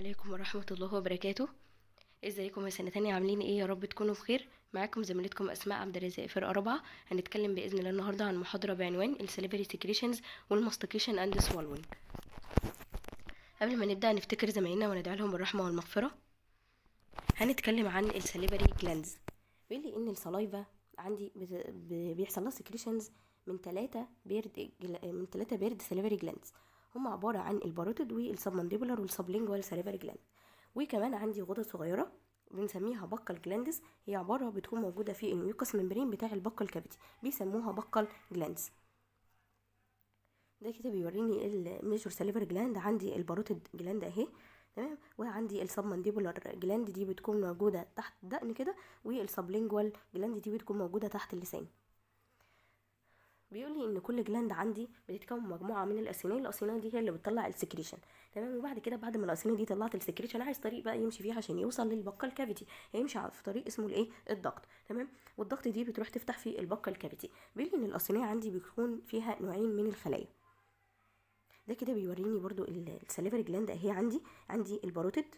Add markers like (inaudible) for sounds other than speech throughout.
عليكم ورحمة الله وبركاته. إزيكم؟ يا سنة تانية عاملين إيه؟ يا رب تكونوا بخير. معاكم زميلتكم أسماء عبد الرزاق فرقة رابعة هنتكلم بإذن الله النهاردة عن محاضرة بعنوان ال salivary secretions وال mastication and swallowing. قبل ما نبدأ نفتكر زمايلنا وندعي لهم بالرحمة والمغفرة. هنتكلم عن ال salivary glands بيقول لي إن ال saliva عندي بيحصل لها secretions من ثلاثة paired gl- من ثلاثة paired salivary glands هم عبارة عن ال parotid وال submandibular وال sublingual salivary gland. وكمان عندي غدد صغيرة بنسميها buccal glands. هي عبارة بتكون موجودة في ال mucous membrane بتاع ال buccal cavity بيسموها buccal glands. ده كده بيوريني ال major salivary gland عندي ال parotid gland اهي تمام؟ وعندي ال submandibular gland دي بتكون موجودة تحت الدقن كده وال sublingual gland دي بتكون موجودة تحت اللسان. بيقول لي إن كل gland عندي بتتكون مجموعة من ال acini ال acini دي هي اللي بتطلع ال secretion. تمام؟ وبعد كده بعد ما ال acini دي طلعت ال secretion عايز طريق بقى يمشي فيه عشان يوصل لل buccal cavity هيمشي في طريق اسمه الإيه؟ ال duct. تمام؟ وال duct دي بتروح تفتح في ال buccal cavity بيقول لي إن ال acini عندي بيكون فيها نوعين من الخلايا. ده كده بيوريني برضو ال- ال salivary gland أهي عندي. عندي ال parotid.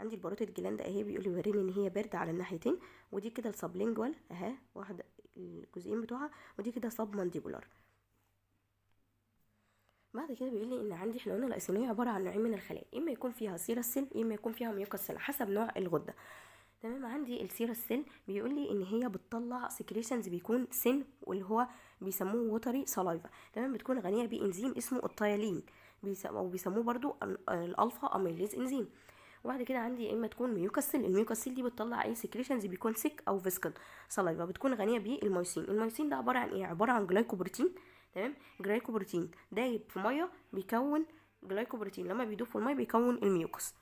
عندي ال parotid gland أهي بيقول لي بيوريني إن هي paired على الناحيتين ودي كده ال sublingual أهي واحدة الجزئين بتوعها ودي كده submandibular بعد كده بيقول لي إن عندي إحنا قلنا عبارة عن نوعين من الخلايا إما يكون فيها serous cell إما يكون فيها mucous cell حسب نوع الغدة. تمام؟ عندي ال serous cell بيقول لي إن هي بتطلع secretions بيكون thin واللي هو بيسموه watery saliva تمام؟ بتكون غنية بإنزيم اسمه ال ptyalin أو بيسموه برضو ال- ال alpha amylase enzyme وبعد كده عندي إما تكون mucous cell ال mucous cell دي بتطلع اي secretions بيكون thick أو viscid saliva بتكون غنية بال mucin ال mucin ده عبارة عن إيه؟ عبارة عن glycoprotein تمام؟ glycoprotein دايب في مية بيكون glycoprotein لما بيدوب في المية بيكون ال mucus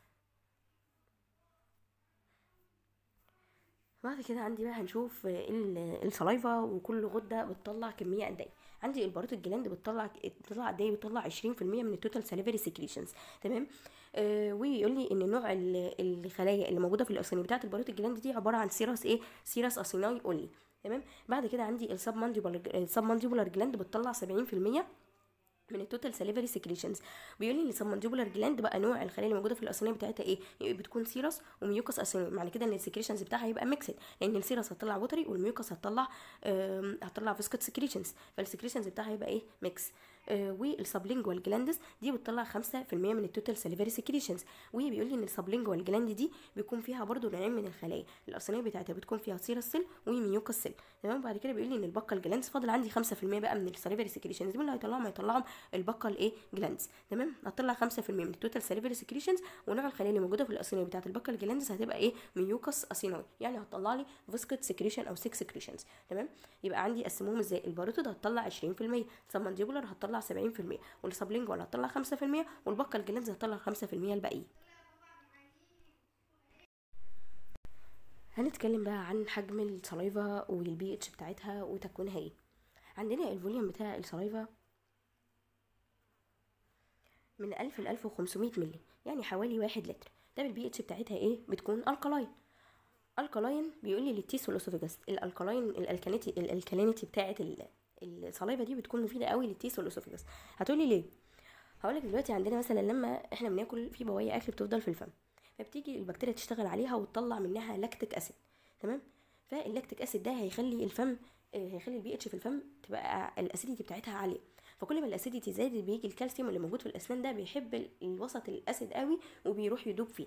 بعد كده عندي بقى هنشوف ال- ال saliva وكل غدة بتطلع كمية قد إيه. عندي ال parotid gland بتطلع بتطلع قد إيه؟ بتطلع 20% من ال total salivary secretions تمام؟ ويقول لي إن نوع ال- الخلايا اللي موجودة في ال acini بتاعة ال parotid gland دي عبارة عن serous إيه؟ serous acini only. تمام؟ بعد كده عندي ال submandibular ال submandibular gland بتطلع 70% من ال total salivary secretions بيقول لي إن ال submandibular gland بقى نوع الخلايا اللي موجودة في ال acini بتاعتها إيه؟ بتكون serous و mucous acini معنى كده إن ال secretions بتاعها هيبقى mixed لأن ال serous هتطلع watery وال mucous هتطلع هتطلع viscid secretions فال secretions بتاعها هيبقى إيه؟ ميكس آه وال sublingual glands دي بتطلع 5% من ال total salivary secretions وبيقول لي إن ال sublingual gland دي بيكون فيها برضو نوعين من الخلايا. ال acini بتاعتها بتكون فيها serous cell و mucous cell تمام؟ بعد كده بيقول لي إن ال buccal glands فاضل عندي 5% بقى من ال salivary secretions مين اللي هيطلعهم هيطلعهم ال buccal إيه؟ glands تمام؟ هتطلع 5% من ال total salivary secretions ونوع الخلايا اللي موجودة في ال acini بتاعت ال buccal glands هتبقى إيه؟ mucous acini يعني هتطلع لي viscid secretion أو thick secretions تمام؟ يبقى عندي قسموهم إزاي؟ ال parotid هتطلع 20% ال submandibular هتطلع 70% وال sublingual هتطلع 5% وال buccal glands هتطلع 5% الباقيين هنتكلم بقى عن حجم ال saliva وال pH بتاعتها وتكوينها إيه. عندنا ال volume بتاع ال saliva من 1000 ل 1500 مللي يعني حوالي واحد لتر. ده البي اتش بتاعتها إيه؟ بتكون alkaline alkaline بيقول لي لل teeth وال esophagus. ال alkaline ال alkality ال alkalinity بتاعت ال- ال saliva دي بتكون مفيدة قوي لل teeth وال esophagus هتقولي ليه؟ هقولك دلوقتي عندنا مثلا لما إحنا بناكل في بواقي أكل بتفضل في الفم فبتيجي البكتيريا تشتغل عليها وتطلع منها lactic acid تمام؟ فال lactic acid ده هيخلي الفم آه، هيخلي البي اتش في الفم تبقى ال acidity بتاعتها عالية. فكل ما ال acidity زادت بيجي الكالسيوم اللي موجود في الأسنان ده بيحب ال- الوسط ال acid قوي وبيروح يدوب فيه.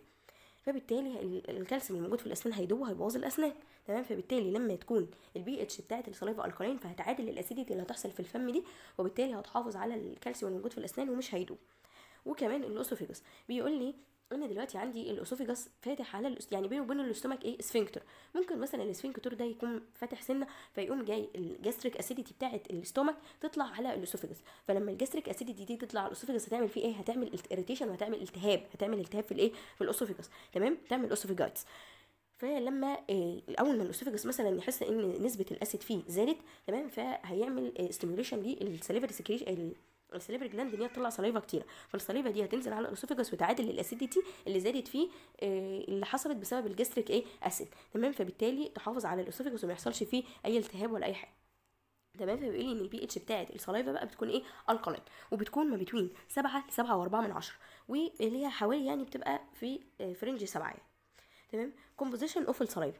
فبالتالي ال- الكالسيوم اللي موجود في الأسنان هيدوب وهيبوظ الأسنان. تمام؟ فبالتالي لما تكون ال pH بتاعت ال saliva alkaline فهتعادل ال acidity اللي هتحصل في الفم دي وبالتالي هتحافظ على الكالسيوم اللي موجود في الأسنان ومش هيدوب. وكمان ال esophagus بيقول لي ان دلوقتي عندي ال esophagus فاتح على الأس... يعني بينه وبين ال stomach إيه؟ sphincter ممكن مثلا ال sphincter ده يكون فاتح سنة فيقوم جاي ال gastric acidity بتاعه ال stomach تطلع على ال esophagus فلما ال gastric acidity دي تطلع على ال esophagus هتعمل فيه إيه؟ هتعمل irritation وهتعمل التهاب. هتعمل التهاب في الإيه؟ في ال esophagus تمام؟ تعمل esophagitis فلما آه، أول ما ال esophagus مثلا يحس إن نسبة ال acid فيه زادت تمام؟ فهيعمل stimulation لل salivary secretion ال salivary gland ان هي تطلع saliva كتيرة. فال saliva دي هتنزل على ال esophagus وتعادل ال acidity اللي زادت فيه آه، اللي حصلت بسبب ال gastric إيه؟ acid. تمام؟ فبالتالي تحافظ على ال esophagus وما يحصلش فيه أي التهاب ولا أي حاجة. تمام؟ فبيقول لي إن ال pH بتاعه ال saliva بقى بتكون إيه؟ alkaline وبتكون ما between 7 ل 7 و4 من عشرة واللي هي حوالي يعني بتبقى في آه، في range 7 يعني. تمام؟ composition of ال saliva.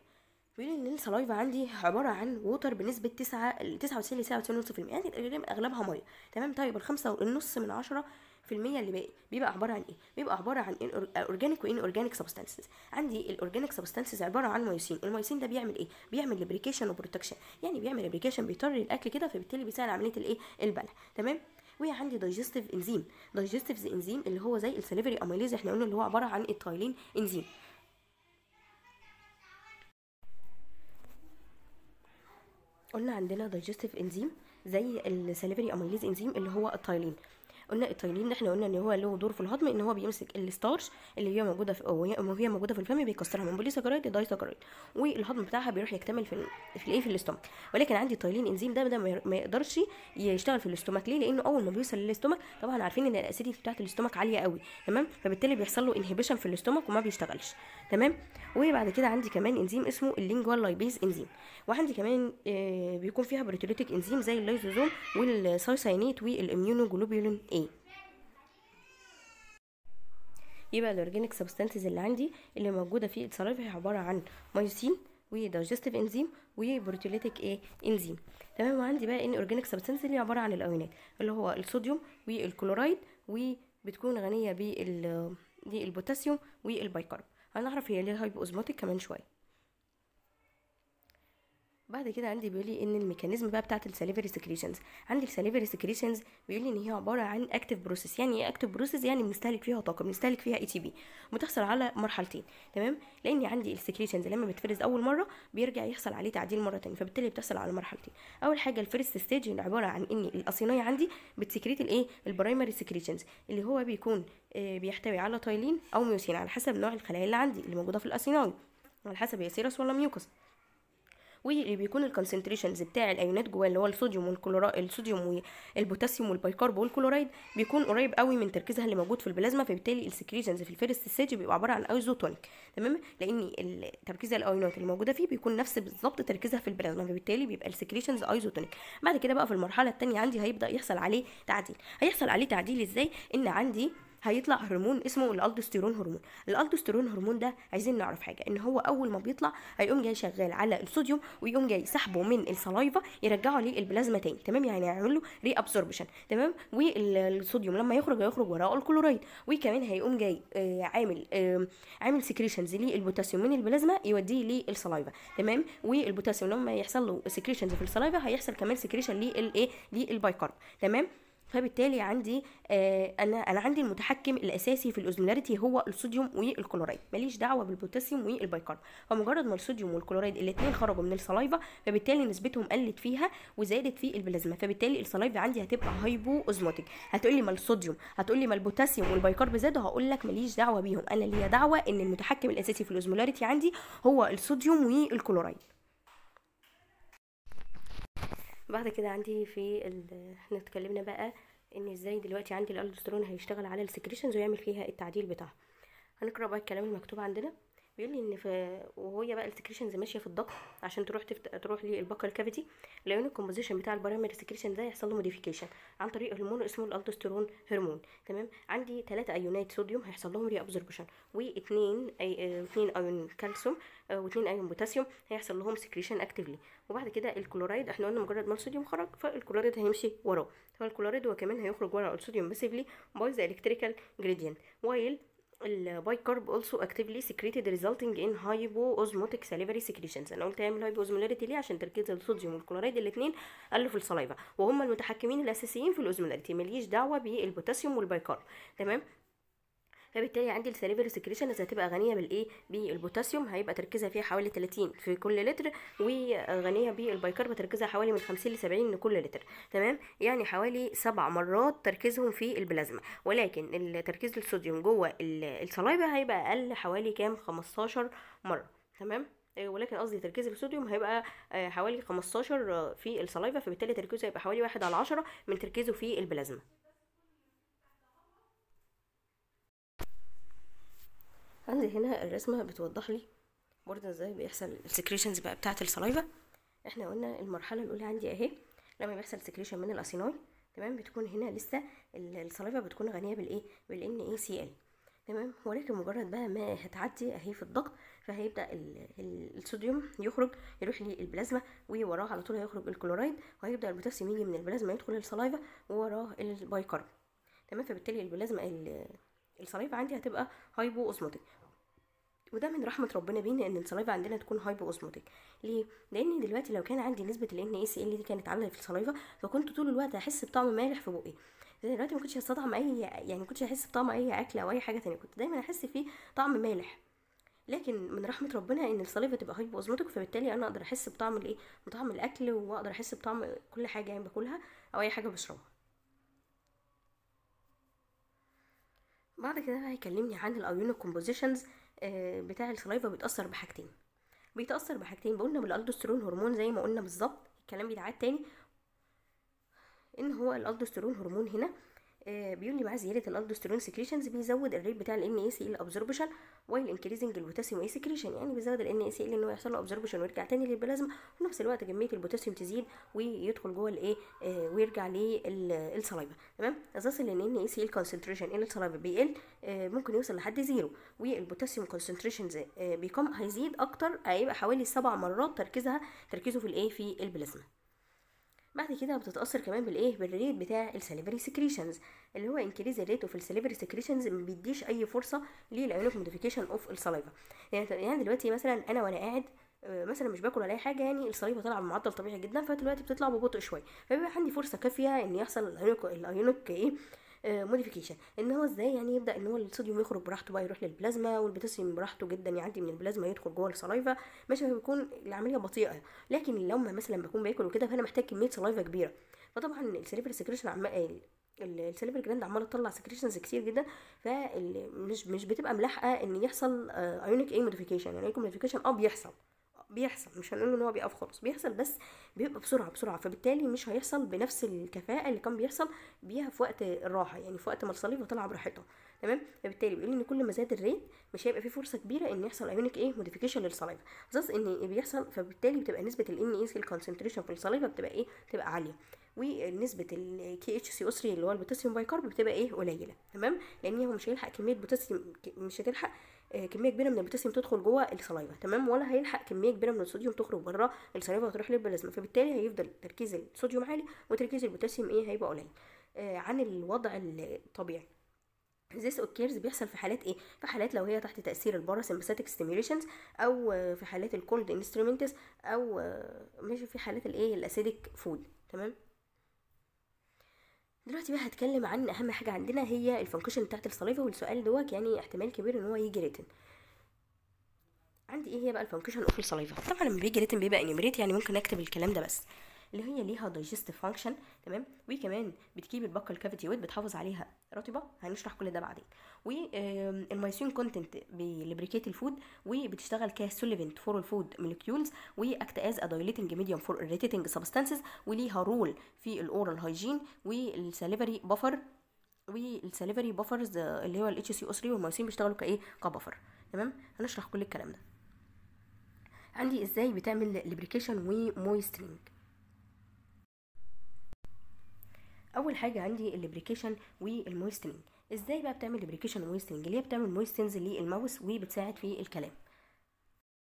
بيقول إن ال saliva عندي عبارة عن water بنسبة 9 99 ل 99.5% يعني تقريبا أغلبها مية. تمام؟ طيب الخمسة والنص من عشرة في المية اللي باقي بيبقى عبارة عن إيه؟ بيبقى عبارة عن organic و inorganic substances عندي ال organic substances عبارة عن mucin ال mucin ده بيعمل إيه؟ بيعمل lubrication و protection يعني بيعمل lubrication بيطري الأكل كده فبالتالي بيساعد عملية الايه؟ البلع تمام؟ وعندي digestive enzyme digestive enzyme اللي هو زي ال salivary amylase إحنا قلنا اللي هو عبارة عن ال ptyalin enzyme قلنا عندنا digestive enzyme زي ال salivary amylase enzyme اللي هو ال ptyalin. قلنا ال ptyalin إحنا قلنا إن هو له دور في الهضم إن هو بيمسك ال starch اللي هي موجودة في وهي موجودة في الفم بيكسرها من polysaccharide ل disaccharide والهضم بتاعها بيروح يكتمل في في الإيه؟ في ال stomach ولكن عندي ال ptyalin enzyme ده ده ما يقدرش يشتغل في ال stomach ليه؟ لأنه أول ما بيوصل لل stomach طبعا عارفين إن ال acidity بتاعه ال stomach عالية قوي تمام؟ فبالتالي بيحصل له inhibition في ال stomach وما بيشتغلش. تمام؟ وبعد كده عندي كمان إنزيم اسمه ال lingual lipase enzyme. وعندي كمان آه بيكون فيها proteolytic enzyme زي ال lysozyme وال thiocyanate وال immunoglobulin A يبقى ال organic substances اللي عندي اللي موجودة في ال saliva هي عبارة عن mucin و digestive enzyme و proteolytic إيه إنزيم. تمام؟ وعندي بقى inorganic substance اللي عبارة عن الايونات اللي هو الصوديوم والكلورايد وبتكون غنية بال بالبوتاسيوم وال bicarb هنعرف هي ليه hypoosmotic كمان شوية. بعد كده عندي بيقول لي إن ال mechanism بقى بتاعه ال salivary secretions عندي ال salivary secretions بيقول لي إن هي عبارة عن active process يعني إيه active process يعني بنستهلك فيها طاقة بنستهلك فيها ATP بتحصل على مرحلتين تمام؟ لأن عندي ال secretions لما بتفرز أول مرة بيرجع يحصل عليه تعديل مرة تانية فبالتالي بتحصل على مرحلتين. أول حاجة ال first stage عبارة عن إن ال acini عندي بت secrete الايه ال primary secretions اللي هو بيكون آه، بيحتوي على ptyalin أو mucin على حسب نوع الخلايا اللي عندي اللي موجودة في ال acini على حسب هي serous ولا mucous. واللي بيكون ال concentrations بتاع الأيونات جواه اللي هو الصوديوم وال chlo- الصوديوم والبوتاسيوم وال bicarb وال chloride بيكون قريب قوي من تركيزها اللي موجود في البلازما فبالتالي ال secretions في ال first stage بيبقى عبارة عن isotonic تمام؟ لأن تركيز الأيونات اللي موجودة فيه بيكون نفس بالظبط تركيزها في البلازما فبالتالي بيبقى ال secretions isotonic بعد كده بقى في المرحلة الثانية عندي هيبدأ يحصل عليه تعديل. هيحصل عليه تعديل إزاي؟ إن عندي هيطلع هرمون اسمه ال aldosterone hormone. ال aldosterone hormone ده عايزين نعرف حاجة إن هو أول ما بيطلع هيقوم جاي شغال على الصوديوم ويقوم جاي سحبه من ال saliva يرجعه للبلازما تاني تمام؟ يعني يعمل له reabsorption تمام؟ والصوديوم لما يخرج هيخرج وراءه الكلورايد وكمان هيقوم جاي آه عامل آه عامل secretions للبوتاسيوم من البلازما يوديه لل saliva تمام؟ والبوتاسيوم لما يحصل له secretions في ال saliva هيحصل كمان secretion للايه لل bicarb تمام؟ فبالتالي عندي آه أنا أنا عندي المتحكم الأساسي في ال osmolarity هو الصوديوم والكلورايد. ماليش دعوة بالبوتاسيوم وال bicarb. فمجرد ما الصوديوم والكلورايد الاثنين خرجوا من ال saliva فبالتالي نسبتهم قلت فيها وزادت في البلازما. فبالتالي ال saliva عندي هتبقى hypoosmotic هتقول لي ما الصوديوم هتقول لي ما البوتاسيوم وال bicarb زادوا هقول لك ماليش دعوة بيهم. أنا ليا دعوة إن المتحكم الأساسي في ال osmolarity عندي هو الصوديوم والكلورايد. بعد كده عندي في ال... إحنا اتكلمنا بقى إن إزاي دلوقتي عندي الالدوسترون هيشتغل على ال secretions ويعمل فيها التعديل بتاعها. هنقرأ بقى الكلام المكتوب عندنا. بيقول لي إن في وهي بقى ال secretions ماشية في ال duct عشان تروح تفت... تروح لل buccal cavity لأن ال composition بتاع ال primary secretion ده يحصل له modification عن طريق هرمون اسمه ال aldosterone hormone. تمام؟ عندي ثلاثة ايونات صوديوم هيحصل لهم reabsorption واثنين اي اثنين ايون كالسيوم واثنين ايون بوتاسيوم هيحصل لهم secretion actively وبعد كده الكلورايد إحنا قلنا مجرد ما الصوديوم خرج فالكلورايد هيمشي وراه. فالكلورايد هو كمان هيخرج ورا الصوديوم passively by the electrical gradient while ال bicarb also actively secreted resulting in hypoosmotic salivary secretions. أنا قلت هيعمل hypoosmolarity ليه؟ عشان تركيز الصوديوم والكلورايد الاثنين قلوا في ال saliva وهم المتحكمين الأساسيين في ال osmolarity ماليش دعوة بالبوتاسيوم وال bicarb. تمام؟ فبالتالي عندي ال salivary secretions هتبقى غنية بالايه بالبوتاسيوم هيبقى تركيزها فيها حوالي 30 في كل لتر وغنيه بال bicarb تركيزها حوالي من 50 ل 70 لكل لتر. تمام؟ يعني حوالي سبع مرات تركيزهم في البلازما. ولكن التركيز الصوديوم جوه ال- saliva هيبقى أقل حوالي كام؟ 15 مرة. تمام؟ آه، ولكن قصدي تركيز الصوديوم هيبقى آه، حوالي 15 في ال saliva فبالتالي تركيزه هيبقى حوالي واحد على عشرة من تركيزه في البلازما. عندي هنا الرسمة بتوضح لي برضه إزاي بيحصل ال secretions بقى بتاعة ال saliva. إحنا قلنا المرحلة الأولى عندي أهي لما بيحصل secretion من ال acini تمام؟ بتكون هنا لسه ال saliva بتكون غنية بالإيه؟ بال NaCl تمام؟ ولكن مجرد بقى ما هتعدي أهي في ال duct فهيبدأ ال- ال- الصوديوم يخرج يروح للبلازما ووراه على طول هيخرج الكلورايد وهيبدأ البوتاسيوم يجي من البلازما يدخل ال saliva ووراه ال bicarb. تمام؟ فبالتالي البلازما ال- saliva عندي هتبقى hypoosmotic وده من رحمة ربنا بينا إن ال saliva عندنا تكون hypoosmotic ليه؟ لأن دلوقتي لو كان عندي نسبة ال NaCl دي كانت عاليه في ال saliva فكنت طول الوقت هحس بطعم مالح في بقي. دلوقتي ما كنتش هستطعم أي يعني ما كنتش هحس بطعم أي أكل أو أي حاجة تانية كنت دايما احس فيه طعم مالح. لكن من رحمة ربنا إن ال saliva تبقى hypoosmotic فبالتالي أنا أقدر أحس بطعم الايه بطعم الأكل وأقدر أحس بطعم كل حاجة يعني باكلها أو أي حاجة بشربها. بعد كده هيكلمني عن ال ionic compositions بتاع ال saliva بيتأثر بحاجتين. بيتأثر بحاجتين. قلنا بال aldosterone hormone زي ما قلنا بالظبط. الكلام بيتعاد تاني. إن هو ال aldosterone hormone هنا آه، بيقول لي مع زيادة ال aldosterone secretions بيزود ال rate بتاع ال NaCl absorption while increasing ال potassium اي secretion يعني بيزود ال NaCl ان هو يحصل له absorption ويرجع تاني للبلازما. وفي نفس الوقت كمية البوتاسيوم تزيد ويدخل جوه الايه آه، ويرجع لل saliva تمام؟ أساسا ان NaCl concentration in ال saliva بيقل آه، ممكن يوصل لحد زيرو وال potassium concentration بيكم هيزيد أكتر هيبقى حوالي سبع مرات تركيزها تركيزه في الايه في البلازما. بعد كده بتتأثر كمان بالإيه؟ بال rate بتاع ال salivary secretions اللي هو increase ال rate of ال salivary secretions ما بيديش أي فرصة لل ionic modification of ال saliva يعني دلوقتي مثلا أنا وأنا قاعد آه، مثلا مش باكل ولا أي حاجة يعني ال saliva طالعه بمعدل طبيعي جدا فدلوقتي بتطلع ببطء شوية. فبيبقى عندي فرصة كافية إن يحصل ال ionic إيه؟ modification إن هو إزاي يعني يبدأ إن هو الصوديوم يخرج براحته بقى يروح للبلازما والبوتاسيوم براحته جدا يعدي من البلازما يدخل جوه ال saliva. ماشي بيكون العملية بطيئة. لكن لما مثلا بكون باكل وكده فأنا محتاج كمية saliva كبيرة. فطبعا ال salivary secretion عمال ال salivary gland عمالة تطلع secretions كتير جدا. فمش مش بتبقى ملاحقة إن يحصل ionic اي modification يعني ionic modification آه بيحصل. بيحصل مش هنقول إن هو بيقف خالص بيحصل بس بيبقى بسرعة بسرعة فبالتالي مش هيحصل بنفس الكفاءة اللي كان بيحصل بيها في وقت الراحة يعني في وقت ما ال saliva طالعه براحتها تمام؟ فبالتالي بيقول إن كل ما زاد ال rate مش هيبقى في فرصة كبيرة إن يحصل ionic إيه modification لل saliva أساس إن بيحصل فبالتالي بتبقى نسبة ال Na ال concentration في ال saliva بتبقى إيه؟ بتبقى عالية ونسبة ال KHCO 3 اللي هو ال potassium bicarb بتبقى إيه؟ قليلة تمام؟ لأن هو مش هيلحق كمية بوتاسيوم مش هتلحق كمية كبيرة من البوتاسيوم تدخل جوه ال saliva تمام؟ ولا هيلحق كمية كبيرة من الصوديوم تخرج بره ال saliva وتروح للبلازما فبالتالي هيفضل تركيز الصوديوم عالي وتركيز البوتاسيوم إيه؟ هيبقى قليل. آه عن الوضع الطبيعي. This occurs بيحصل في حالات إيه؟ في حالات لو هي تحت تأثير ال parasympathetic stimulations أو آه، في حالات ال cold instruments أو آه، ماشي في حالات الإيه؟ ال acidic food تمام؟ دلوقتي بقى هتكلم عن أهم حاجة عندنا هي ال function بتاعت ال saliva والسؤال دوت يعني احتمال كبير إن هو يجي written عندي إيه هي بقى ال function of ال saliva طبعا لما بيجي written بيبقى enumerate يعني ممكن أكتب الكلام ده بس. اللي هي ليها digestive function تمام؟ وكمان بت keep ال buccal ال cavity wet بتحافظ عليها. رطبة هنشرح كل ده بعدين. وال mucin content بي lubricate ال food وبتشتغل ك solvent for ال food molecules و act as a diluting medium for irritating substances وليها role في ال oral hygiene وال salivary buffer وال salivary buffers اللي هو ال HCO 3 وال mucin بيشتغلوا كإيه؟ ك buffer. تمام؟ هنشرح كل الكلام ده. عندي إزاي بتعمل lubrication و moistening أول حاجة عندي ال lubrication وال moistening إزاي بقى بتعمل lubrication و moistening اللي هي بتعمل moistens لل mouth وبتساعد في الكلام؟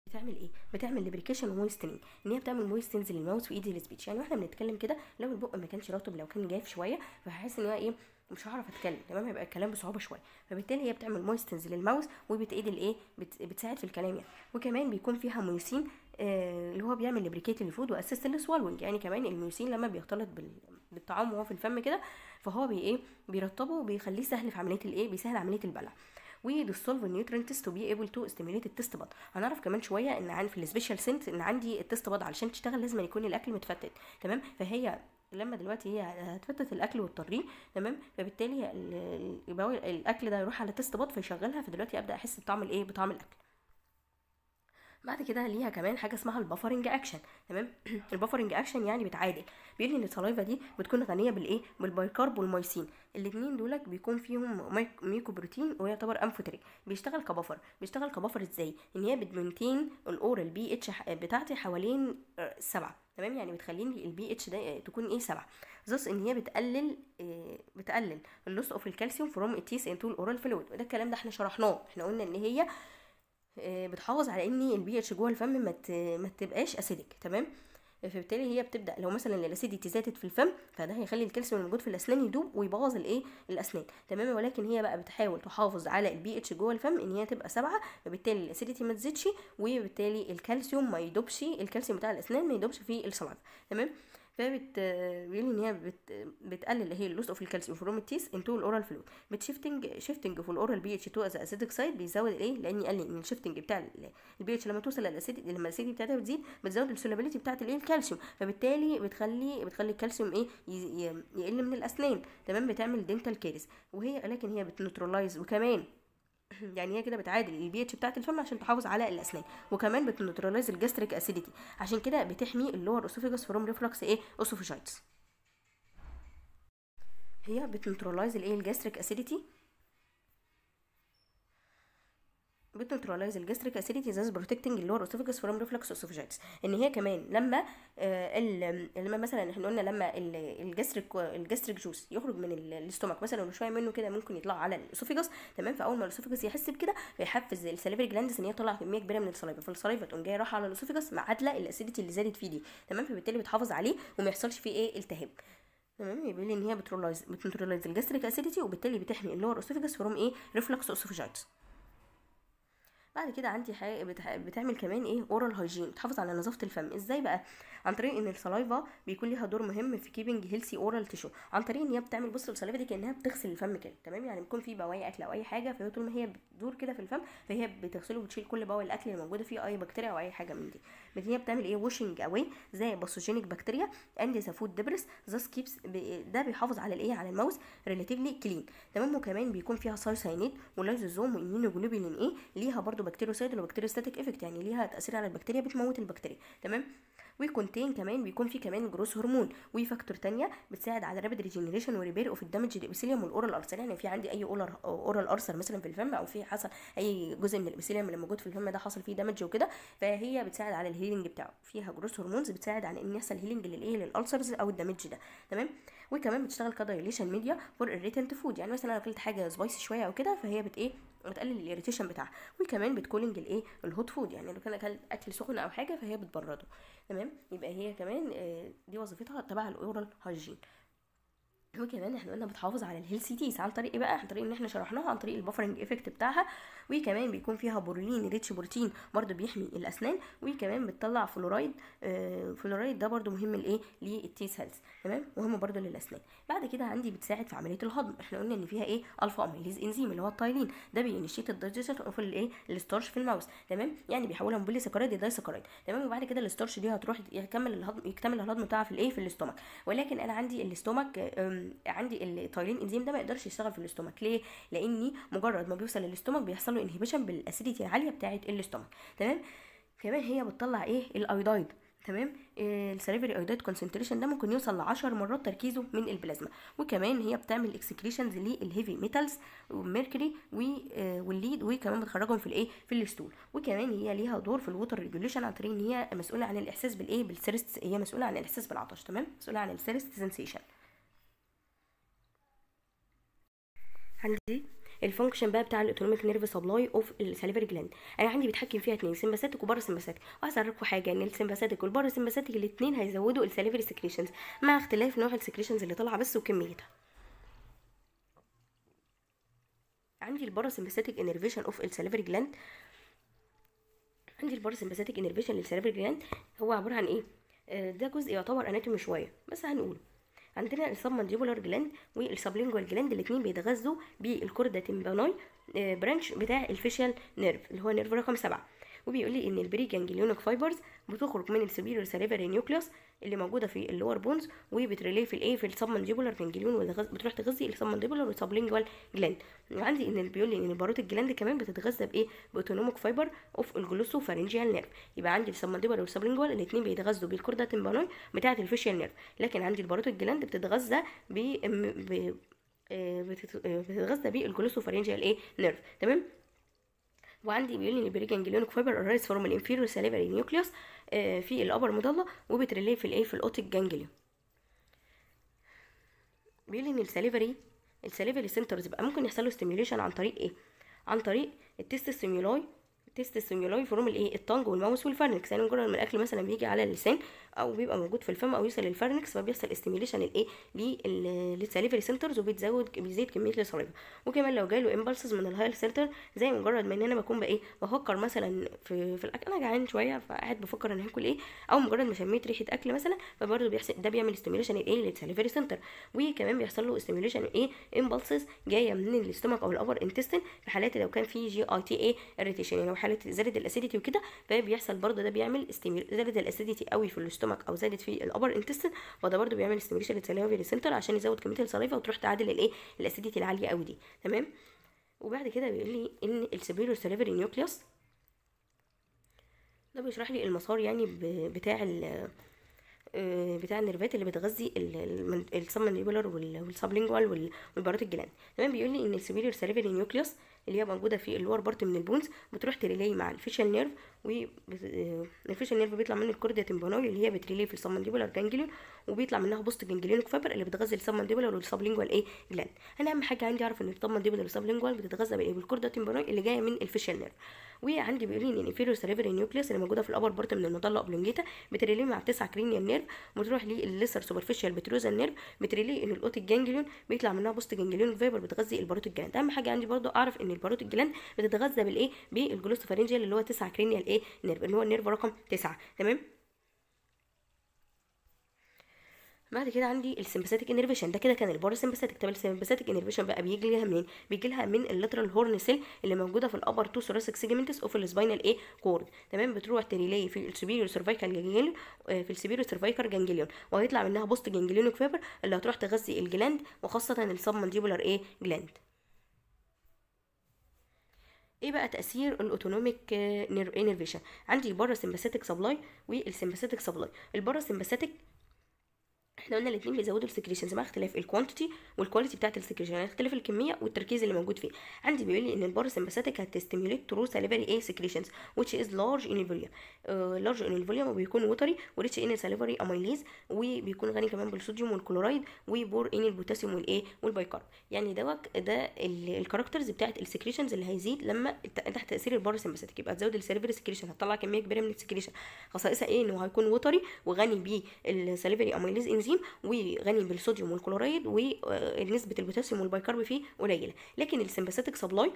بتعمل إيه؟ بتعمل lubrication و moistening إن هي بتعمل moistens لل mouth و aid ال speech يعني وإحنا بنتكلم كده لو البق ما كانش رطب لو كان جاف شوية فهحس إن هو إيه مش هعرف أتكلم تمام؟ هيبقى الكلام بصعوبة شوية. فبالتالي هي بتعمل moistens لل mouth وبت aid الإيه بت... بتساعد في الكلام يعني. وكمان بيكون فيها mucin اللي هو بيعمل lubricate لل food و assist لل swallowing يعني كمان ال mucin لما بيختلط بال... بالطعام وهو في الفم كده فهو بي إيه بيرطبه وبيخليه سهل في عملية الايه بيسهل عملية البلع. و dissolve ال nutrients to be able to stimulate ال taste bud هنعرف كمان شوية إن عن في ال special sense إن عندي ال taste bud علشان تشتغل لازم يكون الأكل متفتت. تمام؟ فهي لما دلوقتي هي هتفتت الأكل وتطريه تمام؟ فبالتالي الأكل ده يروح على taste bud فيشغلها فدلوقتي أبدأ أحس بطعم الايه بطعم الأكل. بعد كده ليها كمان حاجة اسمها ال buffering action تمام؟ (clears throat) ال buffering action يعني بتعادل بيقول إن ال saliva دي بتكون غنية بالايه بال bicarb وال mucin. الاثنين دول بيكون فيهم mucoprotein ويعتبر amphoteric بيشتغل ك buffer بيشتغل ك buffer إزاي؟ إن هي بت maintain ال oral pH بتاعتي حوالين آه، سبعة تمام؟ يعني بتخليني البي اتش ده تكون إيه؟ سبعة. thus إن هي بتقلل آه، بتقلل ال loss of الكالسيوم from ال teeth into ال oral fluid وده الكلام ده إحنا شرحناه. إحنا قلنا إن هي بتحافظ على إن البي اتش جوه الفم ما ما تبقاش acidic تمام؟ فبالتالي هي بتبدأ لو مثلا ال acidity زادت في الفم فده هيخلي الكالسيوم الموجود في الأسنان يدوب ويبوظ الايه الأسنان تمام؟ ولكن هي بقى بتحاول تحافظ على البي اتش جوه الفم إن هي تبقى سبعة فبالتالي ال acidity ما تزيدش وبالتالي الكالسيوم ما يدوبش الكالسيوم بتاع الأسنان ما يدوبش في ال saliva تمام؟ فبت بيقول إن هي بت... بتقلل هي ال loss of الكالسيوم from into ال oral fluid بت shifting shifting في ال oral pH to the acidic side بيزود الايه لأن قال ان ال shifting بتاع البي اتش لما توصل لل acid لما ال acidity بتاعتها بتزيد بتزود ال solubility بتاعت الايه الكالسيوم. فبالتالي بتخلي بتخلي الكالسيوم إيه؟ يقل من الأسنان. تمام؟ بتعمل dental caries وهي لكن هي بت neutralize وكمان (clears throat) يعني هي كده بتعادل البي اتش بتاعت الفم عشان تحافظ على الأسنان وكمان بت neutralize ال gastric acidity عشان كده بتحمي ال lower esophagus from reflux إيه؟ esophagitis هي بتنوترلايز الايه الجاستريك اسيديتي بتنوترلايز الجاستريك اسيديتي زاز بروتكتنج اللور اسوفيجاس فروم ريفلكس اسوفيجايتس إن هي كمان لما آه لما مثلا إحنا قلنا لما ال- ال gastric ال gastric juice يخرج من ال- ال stomach مثلا وشوية منه كده ممكن يطلع على ال esophagus تمام؟ فأول ما ال esophagus يحس بكده فيحفز ال salivary glands إن هي تطلع كمية كبيرة من ال saliva فال saliva تقوم جاية رايحة على ال esophagus معادله ال acidity اللي زادت فيه دي تمام؟ فبالتالي بتحافظ عليه وما يحصلش فيه إيه؟ التهاب. تمام؟ يبقى إن هي بت neutralize بت neutralize ال gastric acidity وبالتالي بتحمي ال lower esophagus from إيه؟ reflux esophagitis بعد كده عندي حاجة. بتعمل كمان إيه oral hygiene بتحافظ على نظافة الفم إزاي بقى عن طريق إن ال saliva بيكون ليها دور مهم في keeping healthy oral tissue عن طريق إن هي بتعمل بص ال saliva دي كأنها بتغسل الفم كده تمام؟ يعني بيكون في بواقي أكل أو أي حاجة فهي طول ما هي بتدور كده في الفم فهي بتغسله وتشيل كل بواقي الأكل اللي موجودة فيه أي بكتيريا أو أي حاجة من دي. هي بتعمل إيه؟ washing away the pathogenic bacteria and the food debris that keeps ده بيحافظ على الإيه؟ على ال mouth relatively clean تمام؟ وكمان بيكون فيها thiocyanate و lysozyme و immunoglobulin إيه؟ ليها برضو bactericidal و bacteriostatic effect يعني ليها تأثير على البكتيريا بتموت البكتيريا. تمام؟ و contain كمان بيكون فيه كمان growth hormone و factor تانية بتساعد على rapid regeneration و repair of ال damaged epithelium وال oral ulcer يعني في عندي أي oral oral ulcer مثلا في الفم أو في حصل أي جزء من ال epithelium اللي موجود في الفم ده حصل فيه damage وكده فهي بتساعد على ال healing بتاعه. فيها growth hormones بتساعد على إن يحصل healing للايه لل ulcers أو ال damage ده. تمام؟ وكمان بتشتغل ك dilution media for irritant food يعني مثلا لو أكلت حاجة spicy شوية أو كده فهي بت إيه؟ بتقلل ال irritation بتاعها. وكمان بت cooling الايه ال hot food يعني لو كان أكل سخن أو حاجة فهي بتبرده. تمام؟ يبقى هي كمان آه، دي وظيفتها تبع ال oral hygiene. وكمان إحنا قلنا بتحافظ على ال healthy teeth عن طريق إيه بقى؟ عن طريق إن إحنا شرحناها عن طريق ال buffering effect بتاعها. وكمان بيكون فيها proline rich protein برضو بيحمي الأسنان وكمان بتطلع فلورايد آه فلورايد ده برضو مهم لإيه؟ لل teeth health تمام؟ مهم برضو للأسنان. بعد كده عندي بتساعد في عملية الهضم. إحنا قلنا إن فيها إيه؟ alpha amylase enzyme اللي هو ال ptyalin. ده بي initiate ال digestion of الايه ال starch في ال mouth تمام؟ يعني بيحولها من polysaccharide ل disaccharide تمام؟ وبعد كده ال starch دي هتروح يكمل الهضم يكتمل الهضم بتاعها في الإيه؟ في ال stomach. ولكن أنا عندي ال stomach عندي ال ptyalin enzyme ده ما يقدرش يشتغل في ال stomach. ليه؟ لإني مجرد ما بيوصل لل stomach بيحصل inhibition بال acidity العالية بتاعه ال stomach تمام؟ كمان هي بتطلع إيه؟ ال iodide تمام؟ ال salivary iodide concentration ده ممكن يوصل ل 10 مرات تركيزه من البلازما. وكمان هي بتعمل excretions لل heavy metals وال mercury وال lead وكمان بتخرجهم في الإيه؟ في ال stool. وكمان هي ليها دور في ال water regulation عن طريق إن هي مسؤولة عن الإحساس بالإيه؟ بال thirst. هي مسؤولة عن الإحساس بالعطش. تمام؟ مسؤولة عن السيرست سensation عندي ال function بقى بتاع ال autonomic nerve supply of ال salivary gland أنا عندي بيتحكم فيها اتنين sympathetic و parasympathetic وعايز اعرفكم حاجة إن ال sympathetic وال parasympathetic الاتنين هيزودوا ال salivary secretions مع اختلاف نوع ال secretions اللي طالعة بس وكميتها. عندي ال parasympathetic innervation of ال salivary gland عندي ال parasympathetic innervation لل salivary gland هو عبارة عن إيه؟ آه، ده جزء يعتبر anatomy شوية بس هنقوله. عندنا ال submandibular gland وال sublingual gland الاثنين بيتغذوا بال chorda tympani branch بتاع ال facial nerve اللي هو nerve رقم سبعة. وبيقول لي إن ال preganglionic fibers بتخرج من ال superior salivary nucleus اللي موجودة في ال lower pons وبت relay في الايه في ال submandibular ganglion بتروح تغذي ال submandibular وال sublingual gland وعندي إن بيقول لي إن ال parotid gland كمان بتتغذى بإيه؟ ب autonomic fiber of ال glossopharyngeal nerve يبقى عندي ال submandibular وال sublingual الاثنين بيتغذوا بال chorda tympani بتاعه ال facial nerve لكن عندي ال parotid gland بتتغذى ب آه، آه، بتتغذى بال glossopharyngeal إيه؟ nerve تمام؟ وعندي بيقول لي إن ال preganglionic fiber arise from ال inferior salivary nucleus في ال upper medulla وبت relay في الإيه في ال otic ganglion. بيقول لي إن ال salivary ال salivary centers بقى ممكن يحصل له stimulation عن طريق إيه؟ عن طريق التست ستيمولاي التست ستيمولاي فروم الإيه التانج والماوس والفارنكس يعني مجرد ما الأكل مثلا بيجي على اللسان أو بيبقى موجود في الفم أو يوصل لل pharynx فبيحصل stimulation الإيه؟ لل salivary centers وبيتزود بيزيد كمية ال saliva وكمان لو جاله impulses من ال higher center زي مجرد ما إن أنا بكون بقى إيه؟ بفكر مثلا في في الأكل. أنا جعان شوية فقاعد بفكر أنا هاكل إيه؟ أو مجرد ما شميت ريحة أكل مثلا فبرضه بيحصل ده بيعمل stimulation الإيه؟ لل salivary center وكمان بيحصل له stimulation إيه؟ impulses جاية من ال stomach أو ال upper intestine في حالات لو كان في GIT irritation يعني لو حالة زادت ال acidity وكده فبيحصل برضه ده بيعمل stimul- زادت ال acidity قوي في ال stomach أو زادت في ال upper intestine فده برضه بيعمل stimulation لل salivary center عشان يزود كمية ال saliva وتروح تعادل الإيه؟ ال acidity العالية قوي دي. تمام؟ وبعد كده بيقول لي إن ال superior salivary nucleus ده بيشرح لي المسار يعني بتاع ال آه، بتاع ال nerve ات اللي بتغذي ال submandibular وال sublingual وال parotid gland تمام؟ بيقول لي إن ال superior salivary nucleus اللي هي موجودة في ال lower part من ال pons بتروح ت relay مع ال facial nerve وال facial nerve بيطلع من ال chorda tympani اللي هي بت relay في ال submandibular ganglion وبيطلع منها postganglionic fiber اللي بتغذي ال submandibular وال sublingual إيه gland أنا أهم حاجة عندي أعرف إن ال submandibular وال sublingual بتتغذى بالايه بال chorda tympani اللي جاية من ال facial nerve وعندي بيقول لي إن ال inferior salivary nucleus اللي موجودة في ال upper part من ال medulla oblongata بت relay مع تسعة كرينيال نيرف وتروح للليسر سوبرفيشال بتروزال نيرف بتريلي ان الاوتيك جانجليون بيطلع منها postganglionic fiber بتغذي ال parotid gland أهم حاجة عندي برضو أعرف إن ال parotid gland بتتغذى بالإيه؟ بال glossopharyngeal اللي هو 9 cranial إيه؟ nerve اللي هو ال nerve رقم 9 تمام؟ بعد كده عندي ال sympathetic innervation ده كده كان ال parasympathetic طب ال sympathetic innervation بقى بيجي لها منين؟ بيجي لها من ال lateral horn cell اللي موجودة في ال upper two thoracic segments of ال spinal إيه؟ cord. تمام؟ بتروح ت relay في ال superior cervical ganglion في ال superior cervical ganglion. وهيطلع منها postganglionic fiber اللي هتروح تغذي ال gland وخاصة ال submandibular إيه؟ gland. إيه بقى تأثير ال autonomic innervation عندي parasympathetic supply وال sympathetic supply ال parasympathetic إحنا قلنا الاثنين بيزودوا ال secretions مع اختلاف ال quantity وال quality بتاعت ال secretion يعني اختلاف الكمية والتركيز اللي موجود فيه. عندي بيقول لي إن ال parasympathetic هت stimulate true salivary إيه secretions which is large in volume. large in ال volume وبيكون watery و rich in salivary amylase وبيكون غني كمان بالصوديوم وال chloride و poor in البوتاسيوم والايه وال bicarb يعني دوت ده ال characters بتاعت ال secretions اللي هيزيد لما تحت تاثير ال parasympathetic يبقى تزود ال salivary secretion هتطلع كمية كبيرة من ال secretion خصائصها إيه؟ انه هيكون watery وغني بال salivary amylase انزيم وغني بالصوديوم والكلورايد ونسبه البوتاسيوم وال bicarb فيه قليلة. لكن ال sympathetic supply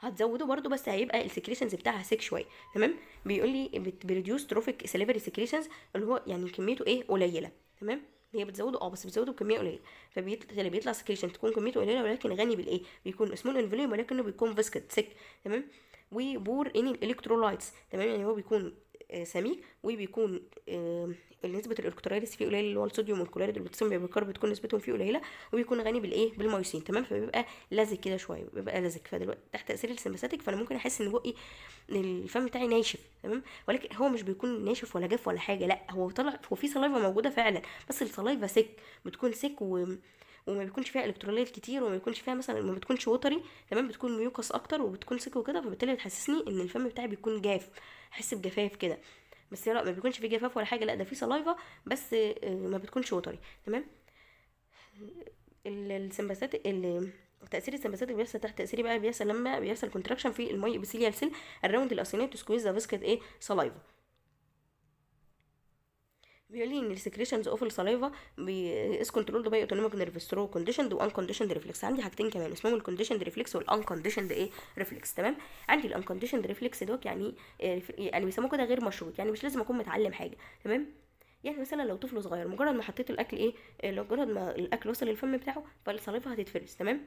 هتزوده برده بس هيبقى ال secretions بتاعها thick شوية. تمام؟ بيقول لي produce trophic salivary secretions اللي هو يعني كميته إيه؟ قليلة. تمام؟ هي بتزوده آه بس بتزوده بكمية قليلة. فبيطلع بيطلع secretion تكون كميته قليلة ولكن غني بالإيه؟ بيكون small in volume ولكنه بيكون viscid thick تمام؟ و poor in ال electrolytes تمام؟ يعني هو بيكون آه سميك وبيكون آه نسبة ال electrolytes فيه قليلة اللي هو الصوديوم والكلوريد والبوتاسيوم وال bicarb بتكون نسبتهم فيه قليلة وبيكون غني بالإيه؟ بال mucin تمام؟ فبيبقى لزج كده شوية بيبقى لزج فدلوقتي تحت تأثير ال sympathetic فأنا ممكن أحس إن بقي الفم بتاعي ناشف تمام؟ ولكن هو مش بيكون ناشف ولا جاف ولا حاجة لأ هو طلع هو في saliva موجودة فعلا بس ال saliva thick بتكون thick و وما بيكونش فيها electrolyte كتير وما بيكونش فيها مثلا ما بتكونش watery تمام؟ بتكون mucous أكتر وبتكون thick وكده فبالتالي بتحسسني إن الفم بتاعي بيكون جاف احس بجفاف كده. بس لا ما بيكونش فيه جفاف ولا حاجة لا ده فيه saliva بس ما بتكونش watery تمام؟ ال sympath ات تأثير ال sympath ات اللي بيحصل تحت تأثيري بقى بيحصل لما بيحصل contraction في ال myoepithelial cell around ال acini to squeeze the viscid إيه؟ saliva بيقول لي ان ال secretions of ال saliva is controlled by autonomic nerves through conditioned و unconditioned reflex عندي حاجتين كمان اسمهم ال conditioned reflex وال unconditioned إيه؟ reflex تمام؟ عندي ال unconditioned reflex دوت يعني يعني بيسموه كده غير مشروط يعني مش لازم أكون متعلم حاجة تمام؟ يعني مثلا لو طفل صغير مجرد ما حطيت الأكل إيه؟ مجرد ما الأكل وصل للفم بتاعه فال saliva هتتفرز تمام؟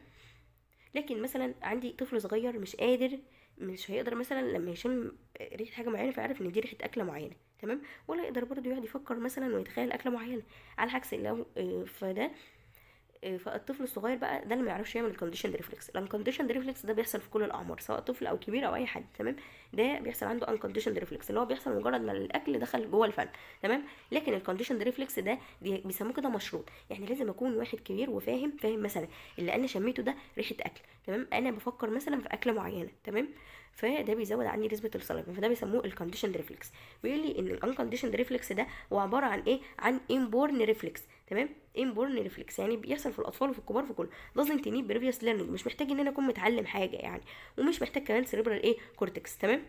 لكن مثلا عندي طفل صغير مش قادر مش هيقدر مثلا لما يشم ريحة حاجة معينة فيعرف إن دي ريحة أكلة معينة. تمام؟ ولا يقدر برضه يقعد يفكر مثلا ويتخيل أكلة معينة على العكس لو آه، فده آه، فالطفل الصغير بقى ده اللي ما يعرفش يعمل ال conditioned reflex ال unconditioned reflex ده بيحصل في كل الأعمار سواء طفل أو كبير أو أي حد تمام؟ ده بيحصل عنده unconditioned reflex اللي هو بيحصل مجرد ما الأكل دخل جوه الفم تمام؟ لكن ال conditioned reflex ده بي- بيسموه كده مشروط. يعني لازم أكون واحد كبير وفاهم فاهم مثلا اللي أنا شميته ده ريحة أكل تمام؟ أنا بفكر مثلا في أكلة معينة تمام؟ فده بيزود عندي نسبه ال saliva فده بيسموه ال conditioned reflex بيقول لي إن ال unconditioned reflex ده هو عبارة عن إيه؟ عن inborn reflex تمام؟ inborn reflex يعني بيحصل في الأطفال وفي الكبار في كله doesn't need previous learning مش محتاج إن أنا أكون متعلم حاجة يعني ومش محتاج كمان cerebral إيه؟ cortex تمام؟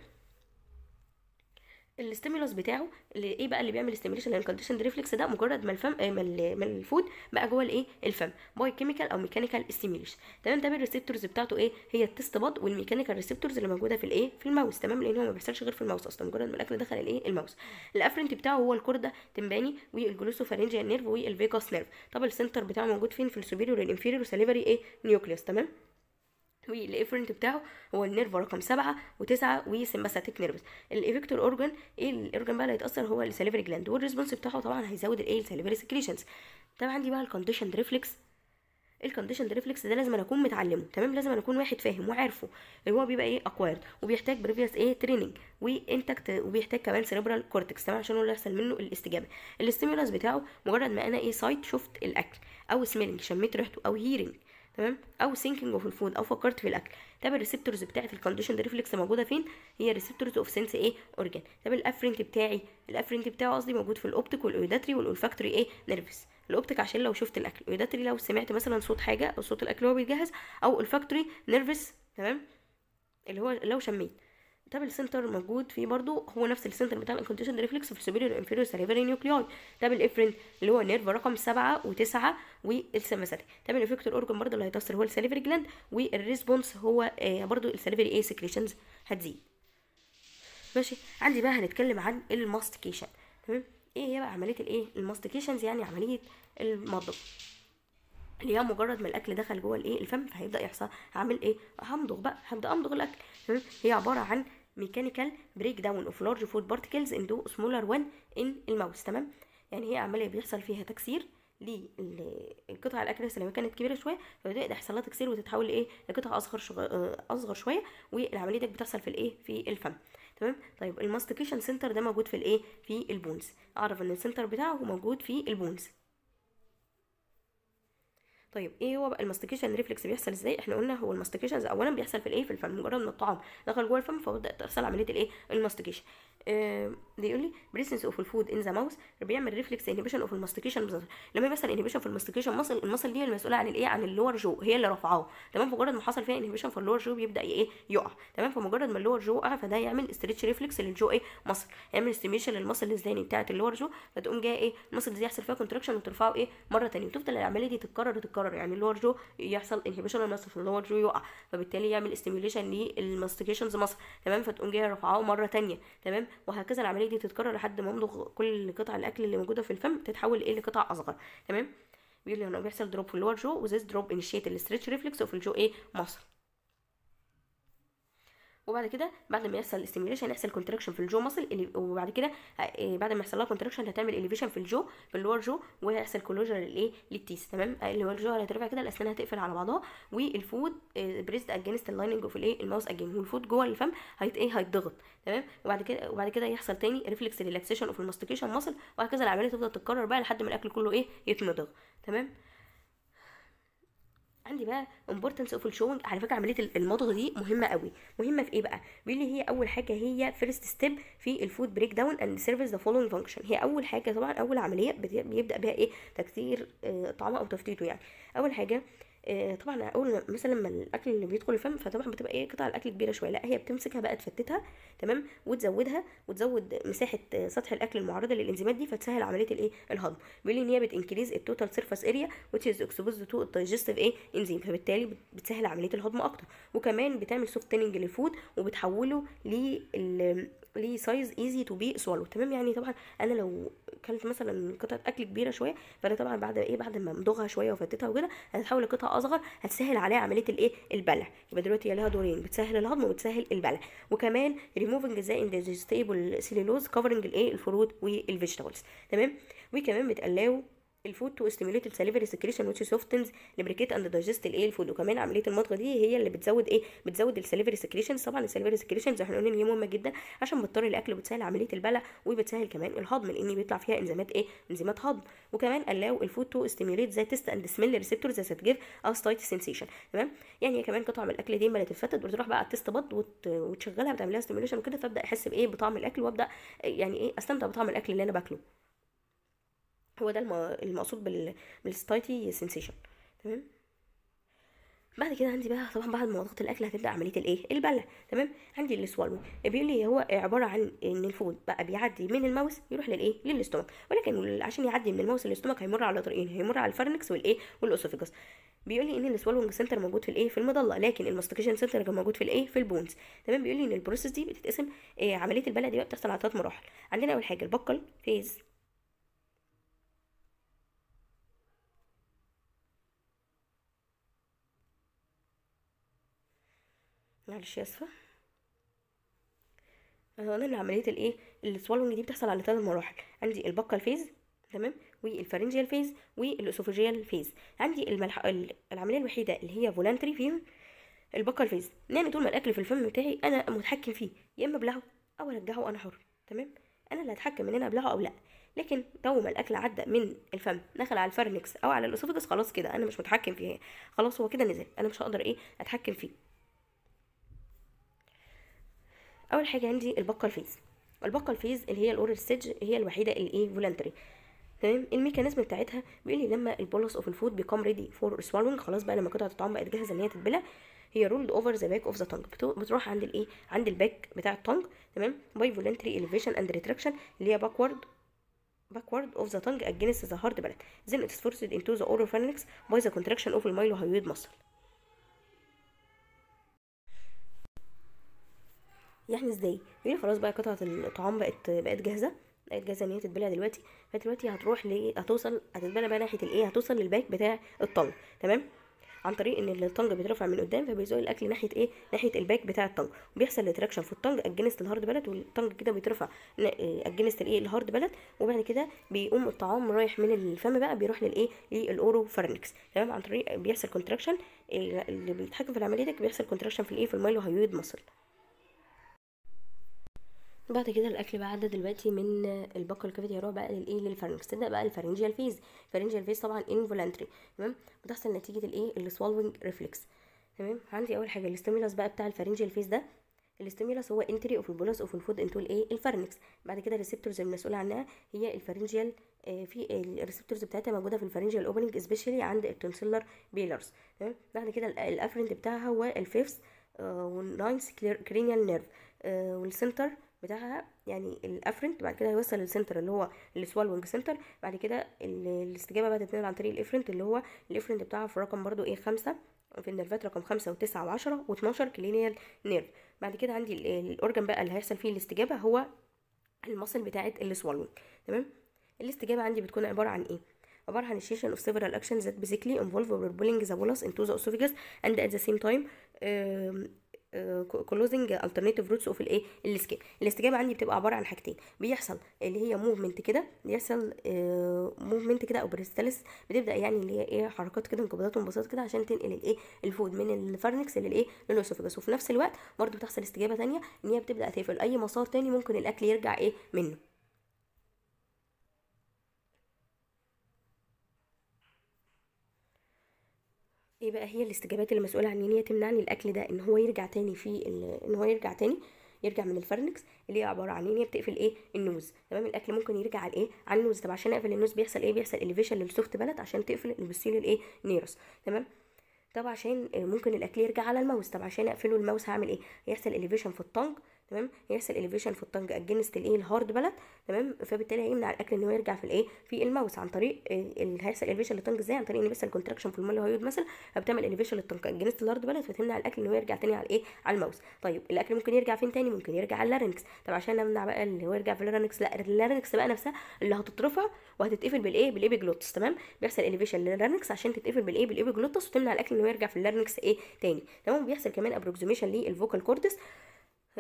ال stimulus بتاعه اللي إيه بقى اللي بيعمل stimulation لل conditioned reflex ده مجرد ما الفم آه، ما ال- ما ال food بقى جوه الإيه؟ الفم. by chemical أو mechanical stimulation تمام؟ ده ال receptors بتاعته إيه؟ هي ال taste bud وال mechanical receptors اللي موجودة في الإيه؟ في ال mouth. تمام؟ لأن هو ما بيحصلش غير في ال mouth أصلا. مجرد ما الأكل دخل الإيه؟ ال mouth. ال afferent بتاعه هو ال chorda tympani وال glossopharyngeal nerve وال vagus nerve طب ال center بتاعه موجود فين؟ في ال superior وال inferior salivary إيه؟ nucleus تمام؟ وال efferent بتاعه هو ال nerve رقم سبعة وتسعة و sympathetic nerves ال effector organ إيه ال organ بقى اللي هيتأثر؟ هو ال salivary gland وال response بتاعه طبعا هيزود الايه ال salivary secretions طبعا عندي بقى ال conditioned reflex ال conditioned reflex ده لازم أنا أكون متعلمه. تمام؟ لازم أنا أكون واحد فاهم وعارفه. اللي هو بيبقى إيه؟ acquired وبيحتاج previous إيه؟ training و intact وبيحتاج كمان cerebral cortex تمام؟ عشان هو اللي يحصل منه الاستجابة. ال stimulus بتاعه مجرد ما أنا إيه sight شفت الأكل أو smelling شميت ريحته أو hearing تمام؟ أو thinking of ال food أو فكرت في الأكل. طب ال receptors بتاعه ال conditioned reflex موجودة فين؟ هي receptors of sense إيه organ طب ال afferent بتاعي ال afferent بتاعه قصدي موجود في ال optic وال auditory وال olfactory إيه nerves ال optic عشان لو شفت الأكل. ال auditory لو سمعت مثلا صوت حاجة أو صوت الأكل وهو بيتجهز أو olfactory nerves تمام؟ اللي هو لو شميت. طب ال center موجود فيه برضو هو نفس ال center بتاع ال conditioned reflex في ال superior inferior salivary nuclei طب ال efferent اللي هو nerve رقم سبعة وتسعة وال sympathetic طب ال effector organ برضو اللي هيتاثر هو ال salivary gland وال response هو آه برضو ال salivary إيه secretions هتزيد. ماشي؟ عندي بقى هنتكلم عن ال mastication. تمام؟ إيه هي بقى عملية الإيه؟ ال mastications يعني عملية المضغ. اللي هي مجرد ما الأكل دخل جوه الإيه؟ الفم فهيبدأ يحصل هعمل إيه؟ همضغ بقى هبدأ أمضغ الأكل. تمام؟ هي عبارة عن mechanical break down of large food particles into smaller one in ال mouth تمام؟ يعني هي عمليه بيحصل فيها تكسير للقطع الاكل لما كانت كبيرة شوية فبدأ يحصل لها تكسير وتتحول لايه لقطع أصغر شغ... أصغر شوية والعملية دي بتحصل في الإيه؟ في الفم. تمام؟ طيب ال mastication center ده موجود في الإيه؟ في ال pons. أعرف إن ال center بتاعه موجود في ال pons. طيب إيه هو بقى ال mastication reflex بيحصل إزاي؟ إحنا قلنا هو ال mastication اولا بيحصل في الإيه؟ في الفم مجرد ما الطعام دخل جوه الفم فبدا تحصل عملية الإيه؟ ال mastication. بيقول لي presence of ال food in the mouth بيعمل reflex inhibition of ال mastication لما بيحصل inhibition في ال mastication muscle ال muscle دي المسؤولة عن الايه؟ عن ال lower jaw هي اللي رافعاه تمام؟ فمجرد ما حصل فيها inhibition في ال lower jaw بيبدأ إيه؟ يقع. تمام؟ فمجرد ما ال lower jaw وقع فده يعمل stretch reflex لل jaw إيه؟ muscle يعمل stimulation لل muscle الثاني بتاعه ال lower jaw فتقوم جاية إيه؟ ال muscle دي يحصل فيها contraction وترفعه إيه؟ مرة ثانية وتفضل العملية دي تتكرر تتكرر. يعني ال lower jaw يحصل inhibition لل muscle فال lower jaw يقع. فبالتالي يعمل stimulation لل mastications muscle تمام؟ فتقوم جاية رافعاه مرة ثانية تمام؟ وهكذا العملية دي تتكرر لحد ما امضغ كل قطع الأكل اللي موجودة في الفم تتحول إيه لقطع أصغر. تمام؟ بيقول هنا بيحصل drop في ال lower jaw و this drop initiate ال stretch reflex وفي ال jaw إيه؟ muscle وبعد كده بعد ما يحصل stimulation يحصل contraction في ال jaw muscle وبعد كده بعد ما يحصل لها contraction هتعمل elevation في ال jaw في ال lower jaw وهيحصل closure للايه لل teeth تمام؟ اللي هو ال jaw هترفع كده الأسنان هتقفل على بعضها وال food pressed against ال lining of الايه ال mouth again وال food جوه الفم هيت إيه؟ هيتضغط تمام؟ وبعد كده وبعد كده يحصل تاني reflex relaxation of ال mastication muscle وهكذا العملية تفضل تتكرر بقى لحد ما الأكل كله إيه؟ يتمضغ تمام؟ عندي بقى importance of ال chewing على فكرة عملية المضغ دي مهمة قوي. مهمة في إيه بقى؟ بيقول لي هي أول حاجة هي first step في ال food break down and serves the following function هي أول حاجة طبعا أول عملية بيبدأ بها إيه؟ تكسير طعمه أو تفتيته يعني. أول حاجة طبعا أول مثلا لما الأكل اللي بيدخل الفم فطبعا بتبقى إيه قطع الأكل كبيرة شوية. لأ هي بتمسكها بقى تفتتها تمام؟ وتزودها وتزود مساحة سطح الأكل المعرضة للإنزيمات دي فتسهل عملية الإيه؟ الهضم. بيقول إن هي بت increase ال total surface area which is exposed to digestive إيه؟ انزيم فبالتالي بتسهل عملية الهضم أكتر. وكمان بتعمل softening لل food وبتحوله لل ليه size easy to be swallowed تمام؟ يعني طبعا أنا لو كلت مثلا قطعة أكل كبيرة شوية فأنا طبعا بعد إيه بعد ما امضغها شوية وفتتها وكده هتتحول لقطعة أصغر هتسهل عليها عملية الإيه؟ البلع. يبقى دلوقتي هي لها دورين بتسهل الهضم وبتسهل البلع. وكمان ريموفنج ذا اندجستيبل سيلولوز كفرنج الإيه؟ ال fruit وال vegetables تمام؟ وكمان بت allow ال food to stimulate ال salivary secretion which softens lubricate and digest الايه ال food وكمان عملية المضغ دي هي اللي بتزود إيه؟ بتزود ال salivary secretion طبعا ال salivary secretion زي ما إحنا قلنا إن هي مهمة جدا عشان بتطري الأكل وبتسهل عملية البلع وبتسهل كمان الهضم لأن بيطلع فيها إنزيمات إيه؟ إنزيمات هضم. وكمان allow ال food to stimulate the taste and smell receptors that give satiety سensation تمام؟ يعني هي كمان قطعة من الأكل دي ما تتفتت بتروح بقى ال taste bud وت... وتشغلها بتعملها ستيموليشن وكده فأبدأ أحس بإيه؟ بطعم الأكل وأبدأ يعني إيه؟ أستمتع بطعم الأكل اللي أنا باكله. هو ده الم- المقصود بال بال satiety سensation تمام؟ بعد كده عندي بقى طبعا بعد ما مضغت الأكل هتبدأ عملية الإيه؟ البلع تمام؟ عندي ال swallow بيقول لي هو عبارة عن إن ال food بقى بيعدي من ال mouth يروح للإيه؟ لل stomach ولكن عشان يعدي من ال mouth لل stomach هيمر على طريقين هيمر على ال pharynx والإيه؟ وال esophagus بيقول لي إن ال swallowing center موجود في الإيه؟ في ال medulla. لكن ال mastication center كان موجود في الإيه؟ في ال pons. تمام؟ بيقول لي إن ال process دي بتتقسم إيه عملية البلع دي بقى بتحصل على ثلاث مراحل. عندنا أول حاجة ال buccal phase معلش اسفه أنا إن عملية الايه ال swallowing دي بتحصل على ثلاث مراحل. عندي ال buccal phase تمام؟ وال pharyngeal phase وال esophageal phase عندي الملح... ال- العملية الوحيدة اللي هي voluntary فيهم ال buccal phase يعني طول ما الأكل في الفم بتاعي أنا متحكم فيه يا إما أبلعه أو أرجعه أنا حر تمام؟ أنا اللي هتحكم إن أنا أبلعه أو لأ. لكن تو ما الأكل عدى من الفم دخل على ال pharynx أو على ال esophagus خلاص كده أنا مش متحكم فيه خلاص هو كده نزل أنا مش هقدر إيه أتحكم فيه. أول حاجة عندي ال buccal phase. ال buccal phase اللي هي ال oral stage هي الوحيدة اللي إيه voluntary تمام؟ ال mechanism بتاعتها بيقول لي لما ال bolus of ال food become ready for swallowing خلاص بقى لما قطعة الطعام بقت جاهزة إن هي تتبلع هي rolled over the back of the tongue بتروح عند الايه عند ال back بتاع ال tongue تمام؟ by voluntary elevation and retraction اللي هي backward backward of the tongue against the hard palate then it is forced into the oral by the contraction of the mylohyoid muscle. يعني إزاي؟ يقول خلاص بقى قطعة الطعام بقت بقت جاهزة بقت جاهزة إن هي تتبلع دلوقتي. فدلوقتي هتروح ل هتوصل هتتبلع بقى ناحية الايه هتوصل لل back بتاع ال tongue تمام؟ عن طريق إن ال tongue بيترفع من قدام فبيزق الأكل ناحية إيه؟ ناحية ال back بتاع ال tongue. وبيحصل retraction في ال tongue against ال hard palate وال tongue كده بيترفع against الايه ال hard palate. وبعد كده بيقوم الطعام رايح من الفم بقى بيروح للايه لل oropharynx تمام؟ عن طريق بيحصل contraction اللي بيتحكم في العملية دي بيحصل contraction في الايه في ال mylohyoid muscle بعد كده الأكل بقى عدى دلوقتي من ال buccal cavity هيروح بقى للإيه لل pharynx تبدا بقى ال pharyngeal phase ال pharyngeal phase طبعا involuntary تمام؟ بتحصل نتيجة الإيه؟ ال swallowing reflex تمام؟ عندي أول حاجة ال stimulus بقى بتاع ال pharyngeal phase ده ال stimulus هو entry of ال bolus of ال food into الإيه؟ ال pharynx بعد كده ال receptors المسؤوله عنها هي ال pharyngeal آه في ال receptors بتاعتها موجودة في ال pharyngeal opening specially عند ال tonsillar pillars تمام؟ بعد كده الافرنت بتاعها هو الفيفث والناينث كرينيال نيرف والسنتر بتاعها يعني ال afferent بعد كده هيوصل لل center اللي هو ال swallowing center بعد كده الاستجابة بقى تتنقل عن طريق ال efferent اللي هو ال efferent بتاعها في الرقم برضو إيه خمسة. في ال nerveات رقم خمسة وتسعة وعشرة واتناشر cranial nerve بعد كده عندي ال organ بقى اللي هيحصل فيه الاستجابة هو ال muscle بتاعة ال swallowing تمام؟ الاستجابة عندي بتكون عبارة عن إيه؟ عبارة عن initiation of several actions that basically involve pulling the bolus into the esophagus and at the same time um, closing alternative routes of الايه؟ ال escape الاستجابة عندي بتبقى عبارة عن حاجتين. بيحصل اللي هي movement كده بيحصل movement كده أو peristalsis بتبدأ يعني اللي هي إيه حركات كده انقباضات وانبساط كده عشان تنقل الايه؟ ال food من ال pharynx للايه؟ لل esophagus وفي نفس الوقت برضو بتحصل استجابة تانية إن هي بتبدأ تقفل. أي مسار تاني ممكن الأكل يرجع إيه؟ منه. إيه بقى هي الاستجابات اللي مسؤوله عن إن هي تمنعني الأكل ده إن هو يرجع تاني في إن هو يرجع تاني يرجع من ال pharynx اللي هي عبارة عن إن هي بتقفل إيه؟ ال nose. تمام؟ الأكل ممكن يرجع على إيه على ال nose. طب عشان أقفل ال nose بيحصل إيه؟ بيحصل elevation لل soft palate عشان تقفل ال posterior الإيه؟ nares. تمام؟ طب عشان ممكن الأكل يرجع على ال mouth. طب عشان أقفله ال mouth هعمل إيه؟ هيحصل elevation في ال tongue تمام؟ هيحصل elevation في ال tongue against الايه ال hard palate تمام؟ فبالتالي هيمنع الأكل إن هو يرجع في الايه في ال mouth عن طريق اللي هيحصل elevation لل tongue إزاي؟ عن طريق ان بيحصل contraction في ال mylohyoid muscle فبتعمل elevation لل tongue against ال hard palate فتمنع الأكل إن هو يرجع تاني على الايه على ال mouth. طيب الأكل ممكن يرجع فين تاني؟ ممكن يرجع على ال larynx طب عشان نمنع بقى اللي هو يرجع في ال larynx لا ال larynx بقى نفسها اللي هتترفع وهتتقفل بالايه بال epiglottis تمام؟ بيحصل elevation لل larynx عشان تتقفل بالايه بال epiglottis وتمنع الأكل إن هو يرجع في ال larynx إيه تاني. تمام؟ بيحصل كمان approximation لل vocal cords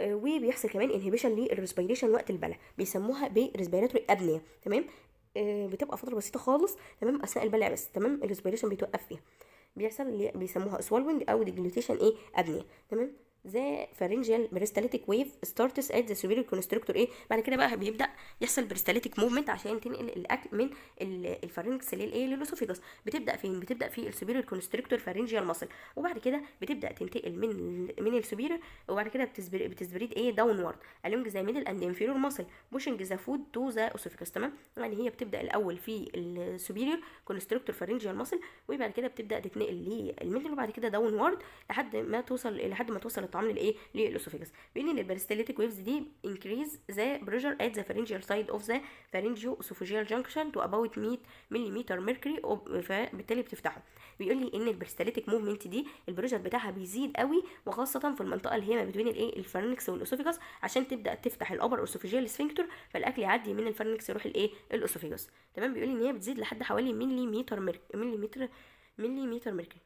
وبيحصل كمان inhibition لل respiration وقت البلع بيسموها ب respiratory apnea تمام؟ آه بتبقى فترة بسيطة خالص تمام؟ أثناء البلع بس تمام؟ ال respiration بيتوقف فيها. بيحصل اللي بيسموها swallowing أو deglutition إيه؟ apnea تمام؟ the pharyngeal peristaltic wave starts at the superior constrictor إيه بعد كده بقى بيبدأ يحصل peristaltic movement عشان تنقل الأكل من ال pharynx للايه لل esophagus بتبدأ فين؟ بتبدأ في ال superior constrictor pharyngeal muscle وبعد كده بتبدأ تنتقل من من ال superior وبعد كده بت spread إيه downward along the middle and inferior muscle pushing the food to the esophagus تمام؟ يعني هي بتبدأ الأول في ال superior constrictor pharyngeal muscle وبعد كده بتبدأ تتنقل لل middle وبعد كده downward لحد ما توصل لحد ما توصل الطعام للايه لل esophagus بيقول إن ال peristaltic waves دي increase the pressure at the pharyngeal side of the pharyngeal esophageal junction to about 100 mm mercury فبالتالي بتفتحه. بيقول لي إن ال peristaltic movement دي ال pressure بتاعها بيزيد قوي وخاصة في المنطقة اللي هي ما بين الايه ال pharynx وال esophagus عشان تبدأ تفتح ال upper esophageal sphincter فالأكل يعدي من ال pharynx يروح الايه ال esophagus تمام؟ بيقول لي إن هي بتزيد لحد حوالي مليمتر مليمتر مليمتر mercury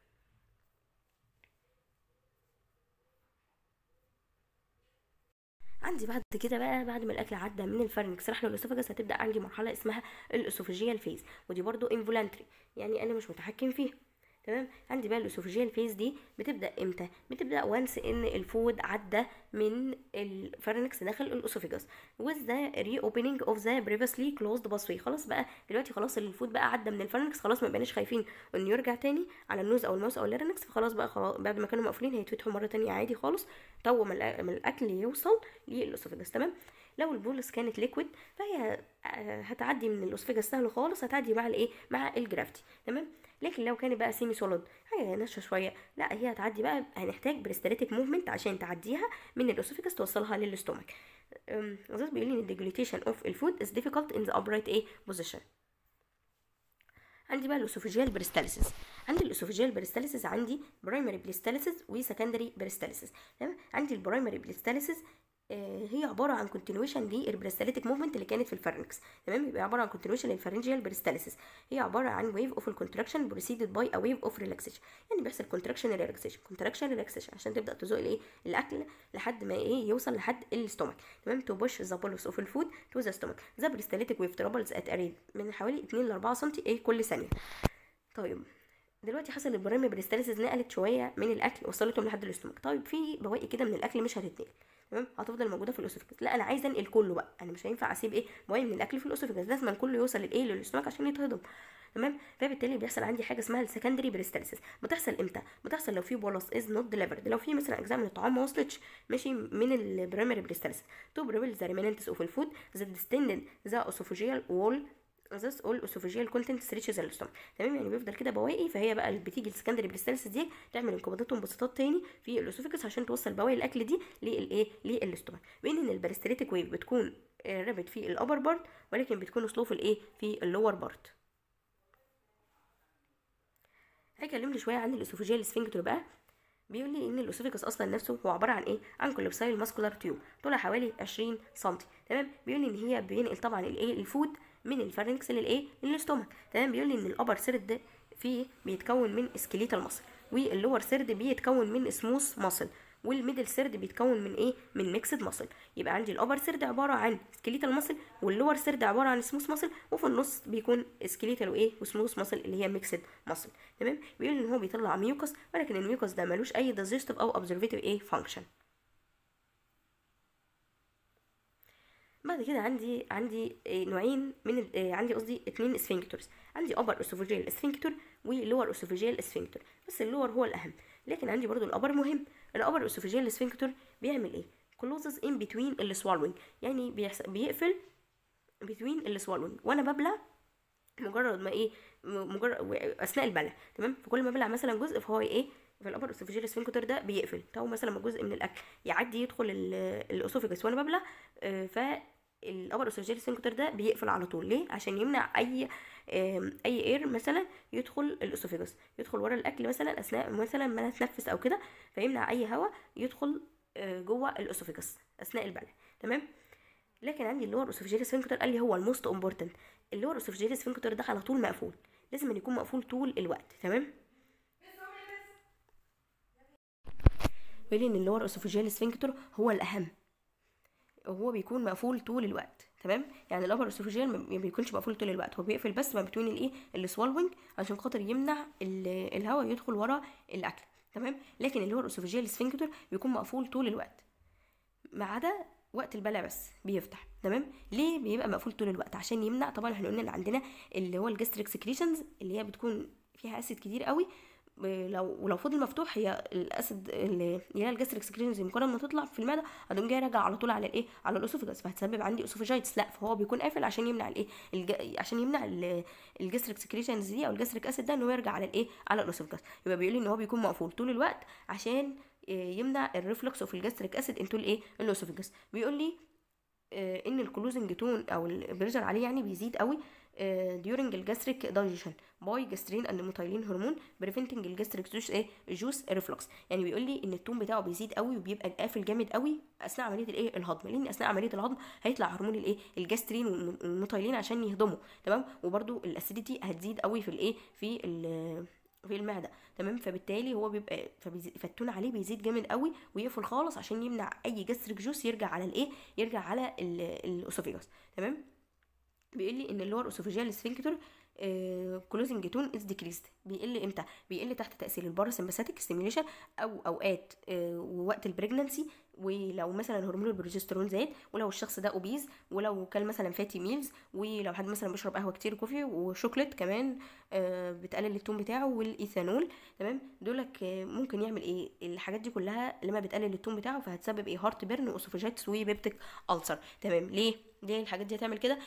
عندي بعد كده بقى بعد ما الأكل عدى من ال pharynx راح لل esophagus هتبدأ عندي مرحلة اسمها ال esophageal phase ودي برضو involuntary يعني أنا مش متحكم فيها تمام؟ عندي بقى ال esophageal phase دي بتبدأ إمتى؟ بتبدأ once إن ال food عدى من ال pharynx داخل ال esophagus with the reopening of the previously closed pathway خلاص بقى دلوقتي خلاص ال food بقى عدى من ال pharynx خلاص ما بقيناش خايفين إنه يرجع تاني على ال nose أو ال mouth أو ال larynx فخلاص بقى خلاص بعد ما كانوا مقفولين هيتفتحوا مرة تانية عادي خالص. تو ما الأكل يوصل لل esophagus تمام؟ لو ال bolus كانت liquid فهي هتعدي من ال esophagus سهل خالص هتعدي مع الإيه؟ مع ال gravity تمام؟ لكن لو كانت بقى semi solid حاجة ناشفة شوية لا هي هتعدي بقى هنحتاج peristaltic movement عشان تعديها من ال esophagus توصلها لل stomach وزاز بيقول لي إن ال deglutition of ال food is difficult in the upright إيه position. عندي بقى ال esophageal peristalsis عندي ال esophageal peristalsis عندي primary peristalsis و secondary peristalsis تمام؟ عندي ال primary peristalsis هي عبارة عن continuation لل peristaltic movement اللي كانت في ال pharynx تمام؟ يبقى عبارة عن continuation لل pharyngeal peristalsis هي عبارة عن wave of ال contraction preceded by a wave of relaxation يعني بيحصل contraction relaxation contraction relaxation عشان تبدأ تزق الايه الأكل لحد ما إيه؟ يوصل لحد ال stomach تمام؟ to push the bolus of ال food to the stomach the peristaltic wave travels at a rate من حوالي 2 ل 4 سم إيه؟ كل ثانية. طيب دلوقتي حصل ال primary peristalsis نقلت شوية من الأكل وصلتهم لحد ال stomach طيب في بواقي كده من الأكل مش هتتنقل. تمام هتفضل موجودة في ال esophagus لا أنا عايزة أنقل كله بقى. أنا مش هينفع أسيب إيه بواقي من الاكل في ال esophagus لازم كله يوصل للإيه لل stomach عشان يتهضم. تمام؟ فبالتالي بيحصل عندي حاجة اسمها ال secondary peristalsis. بتحصل إمتى؟ بتحصل لو في bolus is not delivered لو في مثلا اجزاء من الطعام ما وصلتش ماشي من ال primary peristalsis. to propel the remnants of ال food the distended the esophageal wall all esophageal contents reaches the stomach. تمام؟ يعني بيفضل كده بواقي فهي بقى بتيجي ال secondary peristalsis دي تعمل انقباضات وانبساطات تاني في ال esophagus عشان توصل بواقي الأكل دي للايه لل stomach بين إن ال peristaltic wave بتكون rapid في ال upper part ولكن بتكون slow في الايه في ال lower part هيكلمني شوية عن ال esophageal sphincter بقى. بيقول لي إن ال esophagus أصلا نفسه هو عبارة عن إيه؟ عن collapsible muscular tube طولها حوالي 20 سم تمام؟ بيقول لي إن هي بينقل طبعا الايه ال food من ال pharynx للإيه؟ لل stomach تمام؟ بيقول لي إن ال upper third فيه بيتكون من skeletal muscle وال lower third بيتكون من smooth muscle وال middle third بيتكون من إيه؟ من mixed muscle يبقى عندي ال upper third عبارة عن skeletal muscle وال lower third عبارة عن smooth muscle وفي النص بيكون skeletal وإيه؟ و smooth muscle اللي هي mixed muscle تمام؟ بيقول إن هو بيطلع mucus ولكن ال mucus ده ملوش أي digestive أو absorptive إيه؟ function بعد كده عندي عندي نوعين من عندي قصدي اتنين sphincters عندي upper esophageal sphincter و lower esophageal sphincter بس ال lower هو الأهم. لكن عندي برضو ال upper مهم. ال upper esophageal sphincter بيعمل إيه؟ closes in between ال swallowing يعني بيقفل between ال swallowing وأنا ببلع مجرد ما إيه مجرد أثناء البلع. تمام؟ فكل ما بلع مثلا جزء فهو إيه في ال upper esophageal sphincter ده بيقفل. تو مثلا لما جزء من الأكل يعدي يدخل ال- ال esophagus وأنا ببلع آه، فال upper esophageal sphincter ده بيقفل على طول. ليه؟ عشان يمنع أي أي air مثلا يدخل ال esophagus يدخل ورا الأكل مثلا أثناء مثلا ما أنا اتنفس أو كده فيمنع أي هواء يدخل آه، جوه ال esophagus أثناء البلع. تمام؟ لكن عندي ال lower esophageal sphincter قال لي هو ال most important ال lower esophageal sphincter ده على طول مقفول. لازم أن يكون مقفول طول الوقت. تمام؟ بيقول إن ال lower esophageal sphincter هو الأهم. وهو بيكون مقفول طول الوقت تمام؟ يعني ال upper esophageal ما بيكونش مقفول طول الوقت هو بيقفل بس ما بين الإيه؟ ال swallowing عشان خاطر يمنع ال- الهواء يدخل ورا الأكل تمام؟ لكن ال lower esophageal sphincter بيكون مقفول طول الوقت ما عدا وقت البلع بس بيفتح تمام؟ ليه بيبقى مقفول طول الوقت؟ عشان يمنع طبعا إحنا قلنا إن عندنا اللي هو ال gastric secretions اللي هي بتكون فيها acid كتير قوي لو ولو فضل مفتوح هي ال acid اللي هي ال gastric secretions مجرد ما تطلع في المعدة هتقوم جاي راجع على طول على الإيه؟ على ال esophagus فهتسبب عندي esophagitis لا فهو بيكون قافل عشان يمنع الإيه؟ الج... عشان يمنع ال- ال gastric secretions دي أو ال gastric acid ده ان هو يرجع على الإيه؟ على ال esophagus يبقى بيقول لي إن هو بيكون مقفول طول الوقت عشان آه، يمنع ال reflux of ال gastric acid into الإيه؟ ال esophagus بيقول لي آه، إن ال closing tone أو ال pressure عليه يعني بيزيد قوي. During ال gastric digestion by gastrin and motilin hormone preventing ال gastric juice إيه juice reflux يعني بيقول لي إن ال tone بتاعه بيزيد قوي وبيبقى قافل جامد قوي أثناء عملية الإيه؟ الهضم. لأن أثناء عملية الهضم هيطلع هرمون الإيه؟ ال gastrin وال motilin عشان يهضموا. تمام؟ وبرده ال acidity هتزيد قوي في الإيه؟ في ال- في المعدة. تمام؟ فبالتالي هو بيبقى فال tone عليه بيزيد جامد قوي ويقفل خالص عشان يمنع أي gastric juice يرجع على الإيه؟ يرجع على ال- ال esophagus تمام؟ بيقول لي إن ال lower esophageal sphincter closing tone is decreased بيقل إمتى؟ بيقل تحت تأثير ال parasympathetic stimulation أو أوقات آه، ووقت ال pregnancy ولو مثلا هرمون البروجسترون زاد ولو الشخص ده obese ولو كان مثلا fatty meals ولو حد مثلا بيشرب قهوة كتير coffee و chocolate كمان آه، بتقلل ال tone بتاعه والإيثانول. تمام؟ دولك آه، ممكن يعمل إيه؟ الحاجات دي كلها لما بتقلل ال tone بتاعه فهتسبب إيه؟ heartburn و esophagitis و peptic ulcer تمام؟ ليه؟ ليه الحاجات دي هتعمل كده؟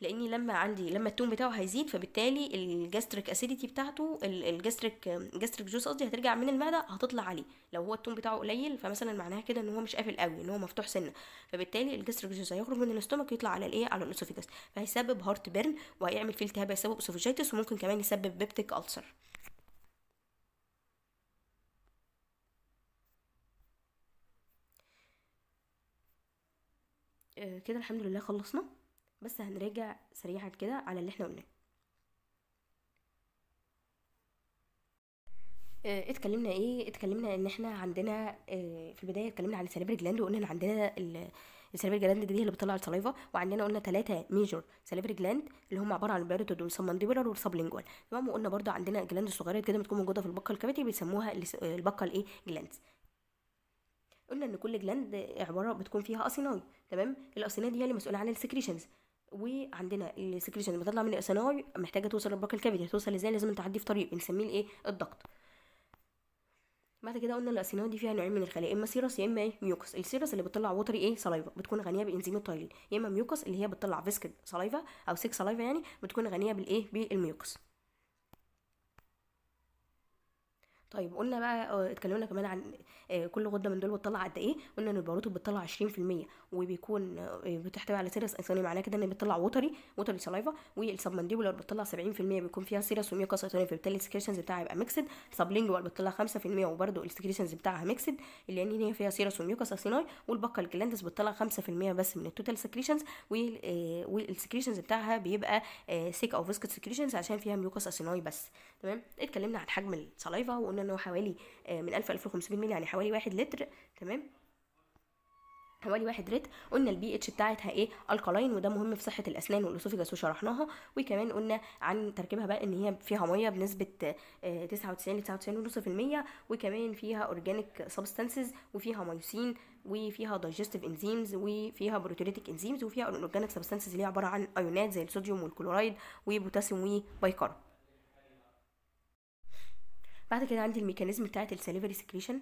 لاني لما عندي لما ال tone بتاعه هيزيد فبالتالي ال gastric acidity بتاعته ال- ال gastric ال gastric juice قصدي هترجع من المعدة هتطلع عليه. لو هو ال tone بتاعه قليل فمثلا معناها كده إن هو مش قافل قوي إن هو مفتوح سنة. فبالتالي ال gastric juice هيخرج من ال stomach يطلع على الإيه؟ على ال esophagus. فهيسبب heart burn وهيعمل فيه التهاب هيسبب esophagitis وممكن كمان يسبب peptic ulcer آه، كده الحمد لله خلصنا. بس هنراجع سريعا كده على اللي إحنا قلناه. آه، اتكلمنا إيه؟ اتكلمنا ان إحنا عندنا آه، في البداية اتكلمنا عن ال salivary gland وقلنا ان عندنا ال salivary gland دي هي اللي بتطلع ال saliva وعندنا قلنا ثلاثة major salivary gland اللي هم عبارة عن ال parotid وال submandibular وال sublingual تمام؟ وقلنا برضو عندنا gland صغيره كده بتكون موجودة في ال buccal cavity بيسموها ال buccal الايه؟ glands قلنا ان كل gland عبارة بتكون فيها acini تمام؟ ال acini دي هي اللي مسؤولة عن ال secretions. وعندنا ال secretion اللي بتطلع من ال acini محتاجة توصل لل buccal cavity هتوصل إزاي؟ لازم تعدي في طريق بنسميه الايه؟ ال duct. بعد كده قلنا ال acini دي فيها نوعين من الخلايا إما serous يا إما إيه mucous ال serous اللي بتطلع watery إيه؟ saliva بتكون غنية بإنزيم ال ptyalin. يا إما mucous اللي هي بتطلع viscid saliva أو thick saliva يعني بتكون غنية بالايه بال mucus طيب قلنا بقى آه، اتكلمنا كمان عن آه، كل غدة من دول بتطلع قد إيه؟ قلنا إن ال parotid بتطلع 20% وبيكون آه، بتحتوي على serous acini معناه كده إن بتطلع watery watery saliva وال submandibular بتطلع 70% بيكون فيها serous و mucous acini فبالتالي ال secretions بتاعها يبقى mixed sublingual بتطلع 5% وبرده ال secretions بتاعها mixed اللي يعني هي فيها serous و mucous acini وال buccal glands بتطلع 5% بس من ال total secretions وال secretions بتاعها بيبقى thick أو viscid secretions عشان فيها mucous acini بس. تمام؟ اتكلمنا عن حجم ال saliva وقلنا إن هو حوالي آه، من 1000 ل 1500 مللي يعني حوالي 1 لتر. تمام؟ حوالي واحد لتر قلنا البي اتش بتاعتها إيه؟ alkaline وده مهم في صحة الأسنان وال esophagus وشرحناها وكمان قلنا عن تركيبها بقى إن هي فيها مية بنسبة آه، 99 ل 99.5% وكمان فيها organic substances وفيها mucin وفيها digestive enzymes وفيها proteolytic enzymes وفيها inorganic substances اللي هي عبارة عن ايونات زي الصوديوم والكلورايد وبوتاسيوم و bicarb بعد كده عندي ال mechanism بتاعت ال salivary secretion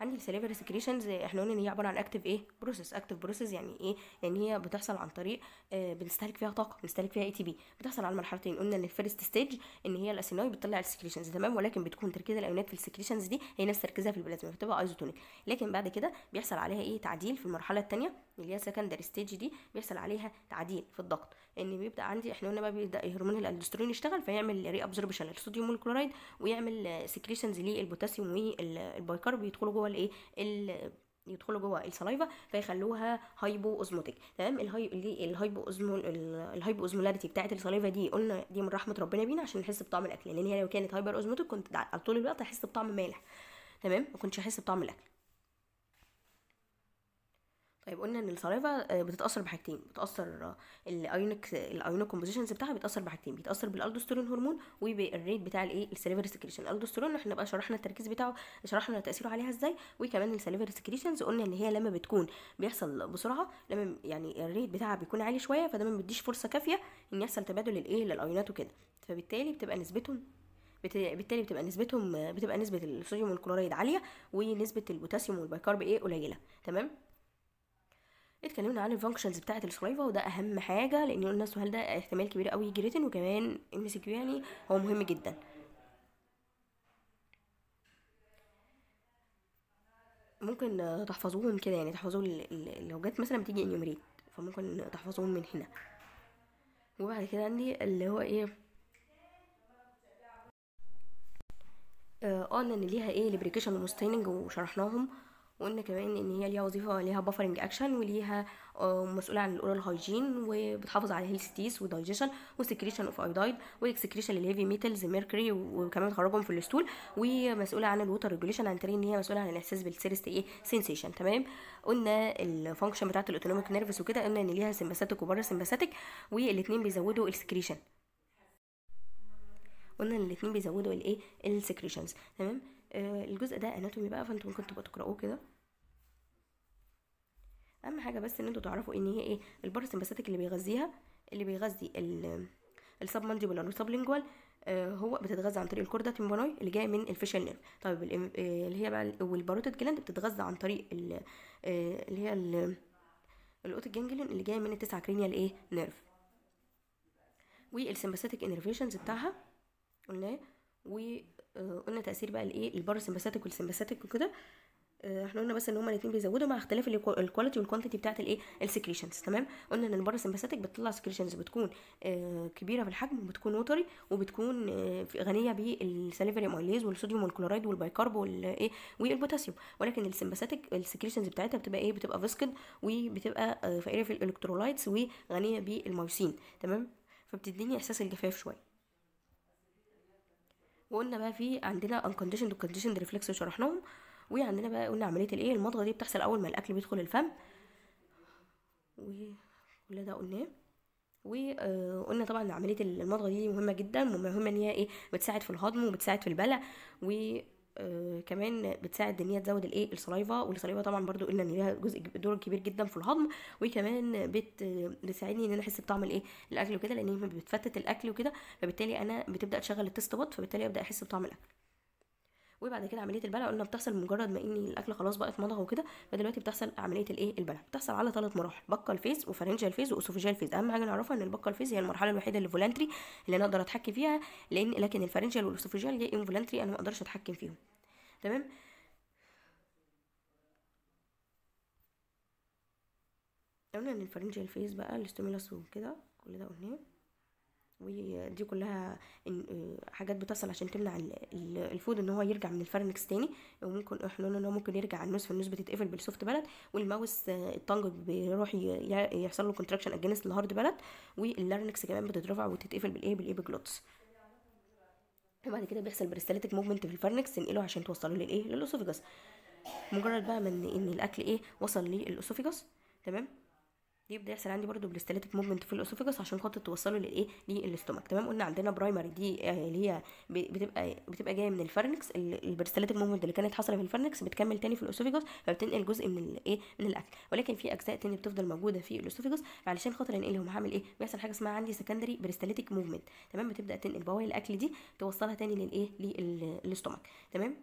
عندي ال salivary secretions إحنا قلنا إن هي عبارة عن active إيه؟ process active process يعني إيه؟ يعني هي بتحصل عن طريق آه بنستهلك فيها طاقة بنستهلك فيها ATP بتحصل على مرحلتين قلنا إن ال first stage إن هي ال acini بتطلع ال secretions تمام؟ ولكن بتكون تركيز الايونات في ال secretions دي هي نفس تركيزها في البلازما بتبقى isotonic لكن بعد كده بيحصل عليها إيه؟ تعديل في المرحلة الثانية اللي هي secondary stage دي بيحصل عليها تعديل في ال duct. إن بيبدا عندي إحنا قلنا بقى بيبدأ هرمون الالدوستيرون يشتغل فيعمل reabsorption للصوديوم والكلورايد ويعمل secretions للبوتاسيوم وال bicarb يدخلوا جوه الإيه؟ يدخلوا جوه ال saliva فيخلوها hypo osmotic تمام الهاي الهايبو اوزمو الهايبو اوزمولاريتي بتاعه السلايفا دي قلنا دي من رحمة ربنا بينا عشان نحس بطعم الأكل لأن هي لو كانت hyper osmotic كنت على طول الوقت احس بطعم مالح. تمام؟ ما كنتش احس بطعم الأكل. طيب قلنا إن ال saliva بتتأثر بحاجتين بتأثر ال ionic ال ionic compositions بتاعها بيتاثر بحاجتين بيتأثر بال aldosterone hormone وبال rate بتاع الايه ال salivary secretion ال aldosterone إحنا بقى شرحنا التركيز بتاعه شرحنا تأثيره عليها إزاي وكمان ال salivary secretions قلنا إن هي لما بتكون بيحصل بسرعة لما يعني ال rate بتاعها بيكون عالي شوية فده ما بيديش فرصة كافية إن يحصل تبادل الايه للايونات وكده. فبالتالي بتبقى نسبتهم بالتالي بتبقى نسبتهم بتبقى نسبة الصوديوم والكلورايد عالية ونسبة البوتاسيوم وال bicarb إيه قليلة. تمام؟ اتكلمنا عن ال functions بتاعه ال saliva وده أهم حاجة لأن قلنا السؤال ده احتمال كبير قوي يجي written وكمان MCQ يعني هو مهم جدا. ممكن تحفظوهم كده يعني تحفظوا لو جت مثلا بتيجي enumerate فممكن تحفظوهم من هنا. وبعد كده عندي اللي هو إيه؟ قلنا إن ليها إيه؟ lubrication و moistening وشرحناهم. وقلنا كمان إن هي ليها وظيفة ليها buffering action وليها مسؤولة عن ال oral hygiene وبتحافظ على هيلث ودايجيشن وسكريشن اوف ايودايد واكسكريشن للهيفي ميتالز ميركوري وكمان بتخرجهم في ال stool ومسؤولة عن ال water regulation عن طريق إن هي مسؤولة عن الإحساس بال thirst إيه sensation تمام؟ قلنا ال function بتاعة ال autonomic nerves وكده قلنا إن ليها sympathetic و parasympathetic والاثنين بيزودوا ال secretion قلنا إن الاثنين بيزودوا الايه ال secretions تمام؟ آه الجزء ده anatomy بقى فانتوا ممكن تبقوا تقرأوه كده. أهم حاجة بس إن أنتوا تعرفوا إن هي إيه ال parasympathetic اللي بيغذيها اللي بيغذي ال submandibular وال sublingual آه هو بتتغذى عن طريق ال chorda tympani اللي جاية من ال facial nerve. طيب آه اللي هي بقى وال parotid gland بتتغذى عن طريق اللي هي ال otic ganglion اللي جاية من التسعه cranial إيه nerve. وال sympathetic innervations بتاعها قلنا وقلنا تأثير بقى الإيه ال parasympathetic وال sympathetic وكده. إحنا قلنا بس إن هما الاثنين بيزودوا مع اختلاف ال quality وال quantity بتاعه الإيه ال secretions تمام؟ قلنا إن ال parasympathetic بتطلع secretions بتكون آه كبيرة في الحجم وبتكون watery وبتكون غنية بال salivary amylase والصوديوم وال chloride وال bicarb والإيه والبوتاسيوم ولكن ال sympathetic ال secretions بتاعتها بتبقى إيه بتبقى viscid وبتبقى فقيره في ال electrolytes وغنية بال mucin تمام؟ فبتديني إحساس الجفاف شوية. وقلنا بقى في عندنا unconditioned وconditioned reflex شرحناهم وعندنا بقى قلنا عملية الايه المضغة دي بتحصل أول ما الأكل بيدخل الفم. وكل ده قلناه. وقلنا طبعا عملية المضغة دي مهمة جدا ومهمه إن هي إيه بتساعد في الهضم وبتساعد في البلع. و آه كمان بتساعد إن هي تزود الإيه ال saliva وال saliva طبعا برضو قلنا إن ليها جزء دور كبير جدا في الهضم وكمان بت بتساعدني إن أنا أحس بطعم الإيه الأكل وكده لأن هي بتفتت الأكل وكده فبالتالي أنا بتبدأ تشغل ال taste فبالتالي أبدأ أحس بطعم الأكل. وبعد كده عملية البلع قلنا بتحصل مجرد ما إن الأكل خلاص بقى اتمضغ وكده فدلوقتي بتحصل عملية الإيه؟ البلع. بتحصل على ثلاث مراحل buccal phase و pharyngeal phase و esophageal phase أهم حاجة نعرفها إن ال buccal phase هي المرحلة الوحيدة اللي voluntary اللي أنا أقدر أتحكم فيها لأن لكن ال pharyngeal وال esophageal دي involuntary أنا ما أقدرش أتحكم فيهم. تمام؟ قلنا إن ال pharyngeal phase بقى ال stimulus وكده كل ده قلناه. ودي كلها حاجات بتحصل عشان تمنع ال food إن هو يرجع من ال pharynx تاني. وممكن إحنا إن هو ممكن يرجع على ال nose فال nose بتتقفل بال soft palate وال mouth ال tongue بيروح يحصل له contraction against ال hard palate وال larynx كمان بتترفع وتتقفل بالايه بال epiglottis وبعد كده بيحصل peristaltic movement في ال pharynx تنقله عشان توصله للايه لل esophagus مجرد بقى من إن الأكل إيه وصل لل esophagus تمام؟ يبدا يحصل عندي برضو peristaltic movement في ال esophagus عشان خاطر توصله للايه لل stomach تمام؟ قلنا عندنا primary دي اللي هي بتبقى بتبقى جاية من ال pharynx ال peristaltic movement اللي كانت حاصلة في ال pharynx بتكمل تاني في ال esophagus فبتنقل جزء من الايه من الأكل. ولكن في أجزاء تاني بتفضل موجودة في ال esophagus علشان خاطر انقلهم هعمل إيه؟ بيحصل حاجة اسمها عندي secondary peristaltic movement تمام؟ بتبدأ تنقل بواقي الأكل دي توصلها تاني للإيه؟ لل stomach تمام؟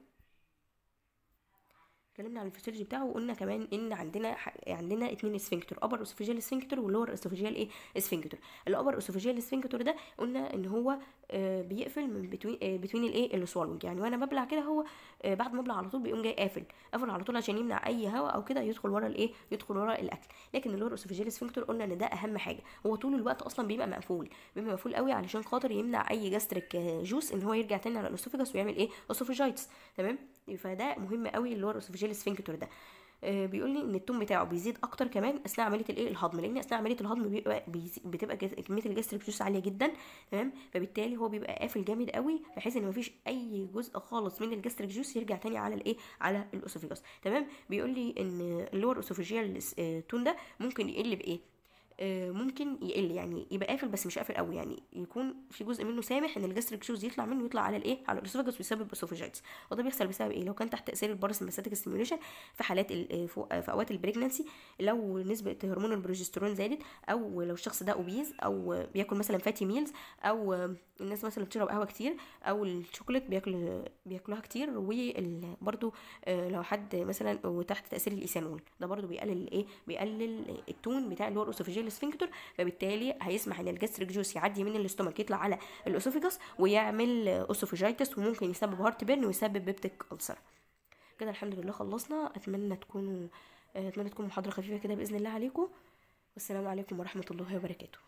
اتكلمنا عن الفسيولوجي بتاعه وقلنا كمان إن عندنا ح... عندنا اتنين sphincter upper esophageal sphincter وال lower esophageal إيه؟ sphincter ال upper esophageal sphincter ده قلنا إن هو آه بيقفل من between آه between الإيه؟ ال swallowing يعني وأنا ببلع كده هو آه بعد ما أبلع على طول بيقوم جاي قافل. قافل على طول عشان يمنع أي هواء أو كده يدخل ورا الإيه؟ يدخل ورا الأكل. لكن ال lower esophageal sphincter قلنا إن ده أهم حاجة. هو طول الوقت أصلا بيبقى مقفول. بيبقى مقفول قوي علشان خاطر يمنع أي gastric juice إن هو يرجع تاني على ال esophagus ويعمل إيه؟ esophagitis تمام؟ فده مهم قوي اللي هو ال esophageal sphincter ده. آه بيقول لي إن ال tone بتاعه بيزيد أكتر كمان أثناء عملية الايه الهضم لأن أثناء عملية الهضم بيبقى بتبقى كمية ال gastric juice عالية جدا تمام؟ فبالتالي هو بيبقى قافل جامد قوي بحيث إن مفيش أي جزء خالص من ال gastric juice يرجع تاني على الإيه على ال esophagus تمام؟ بيقول لي إن ال lower esophageal tone ده ممكن يقل بإيه؟ ممكن يقل يعني يبقى قافل بس مش قافل قوي يعني يكون في جزء منه سامح إن ال gastric juice يطلع منه يطلع على الإيه؟ على ال esophagus ويسبب esophagitis وده بيحصل بسبب إيه؟ لو كان تحت تأثير ال parasympathetic stimulation في حالات في أوقات ال pregnancy لو نسبة هرمون البروجسترون زادت أو لو الشخص ده obese أو بياكل مثلا fatty meals أو الناس مثلا بتشرب قهوة كتير أو الشوكولات بياكل بياكلوها كتير وبرده لو حد مثلا وتحت تأثير الايثانول ده برده بيقلل الإيه؟ بيقلل ال tone بتاع اللي هو sphincter فبالتالي هيسمح إن ال gastric juice يعدي من ال stomach يطلع على ال esophagus ويعمل esophagitis وممكن يسبب heart burn ويسبب peptic ulcer كده الحمد لله خلصنا. أتمنى تكونوا أتمنى تكون محاضرة خفيفة كده بإذن الله عليكم. والسلام عليكم ورحمة الله وبركاته.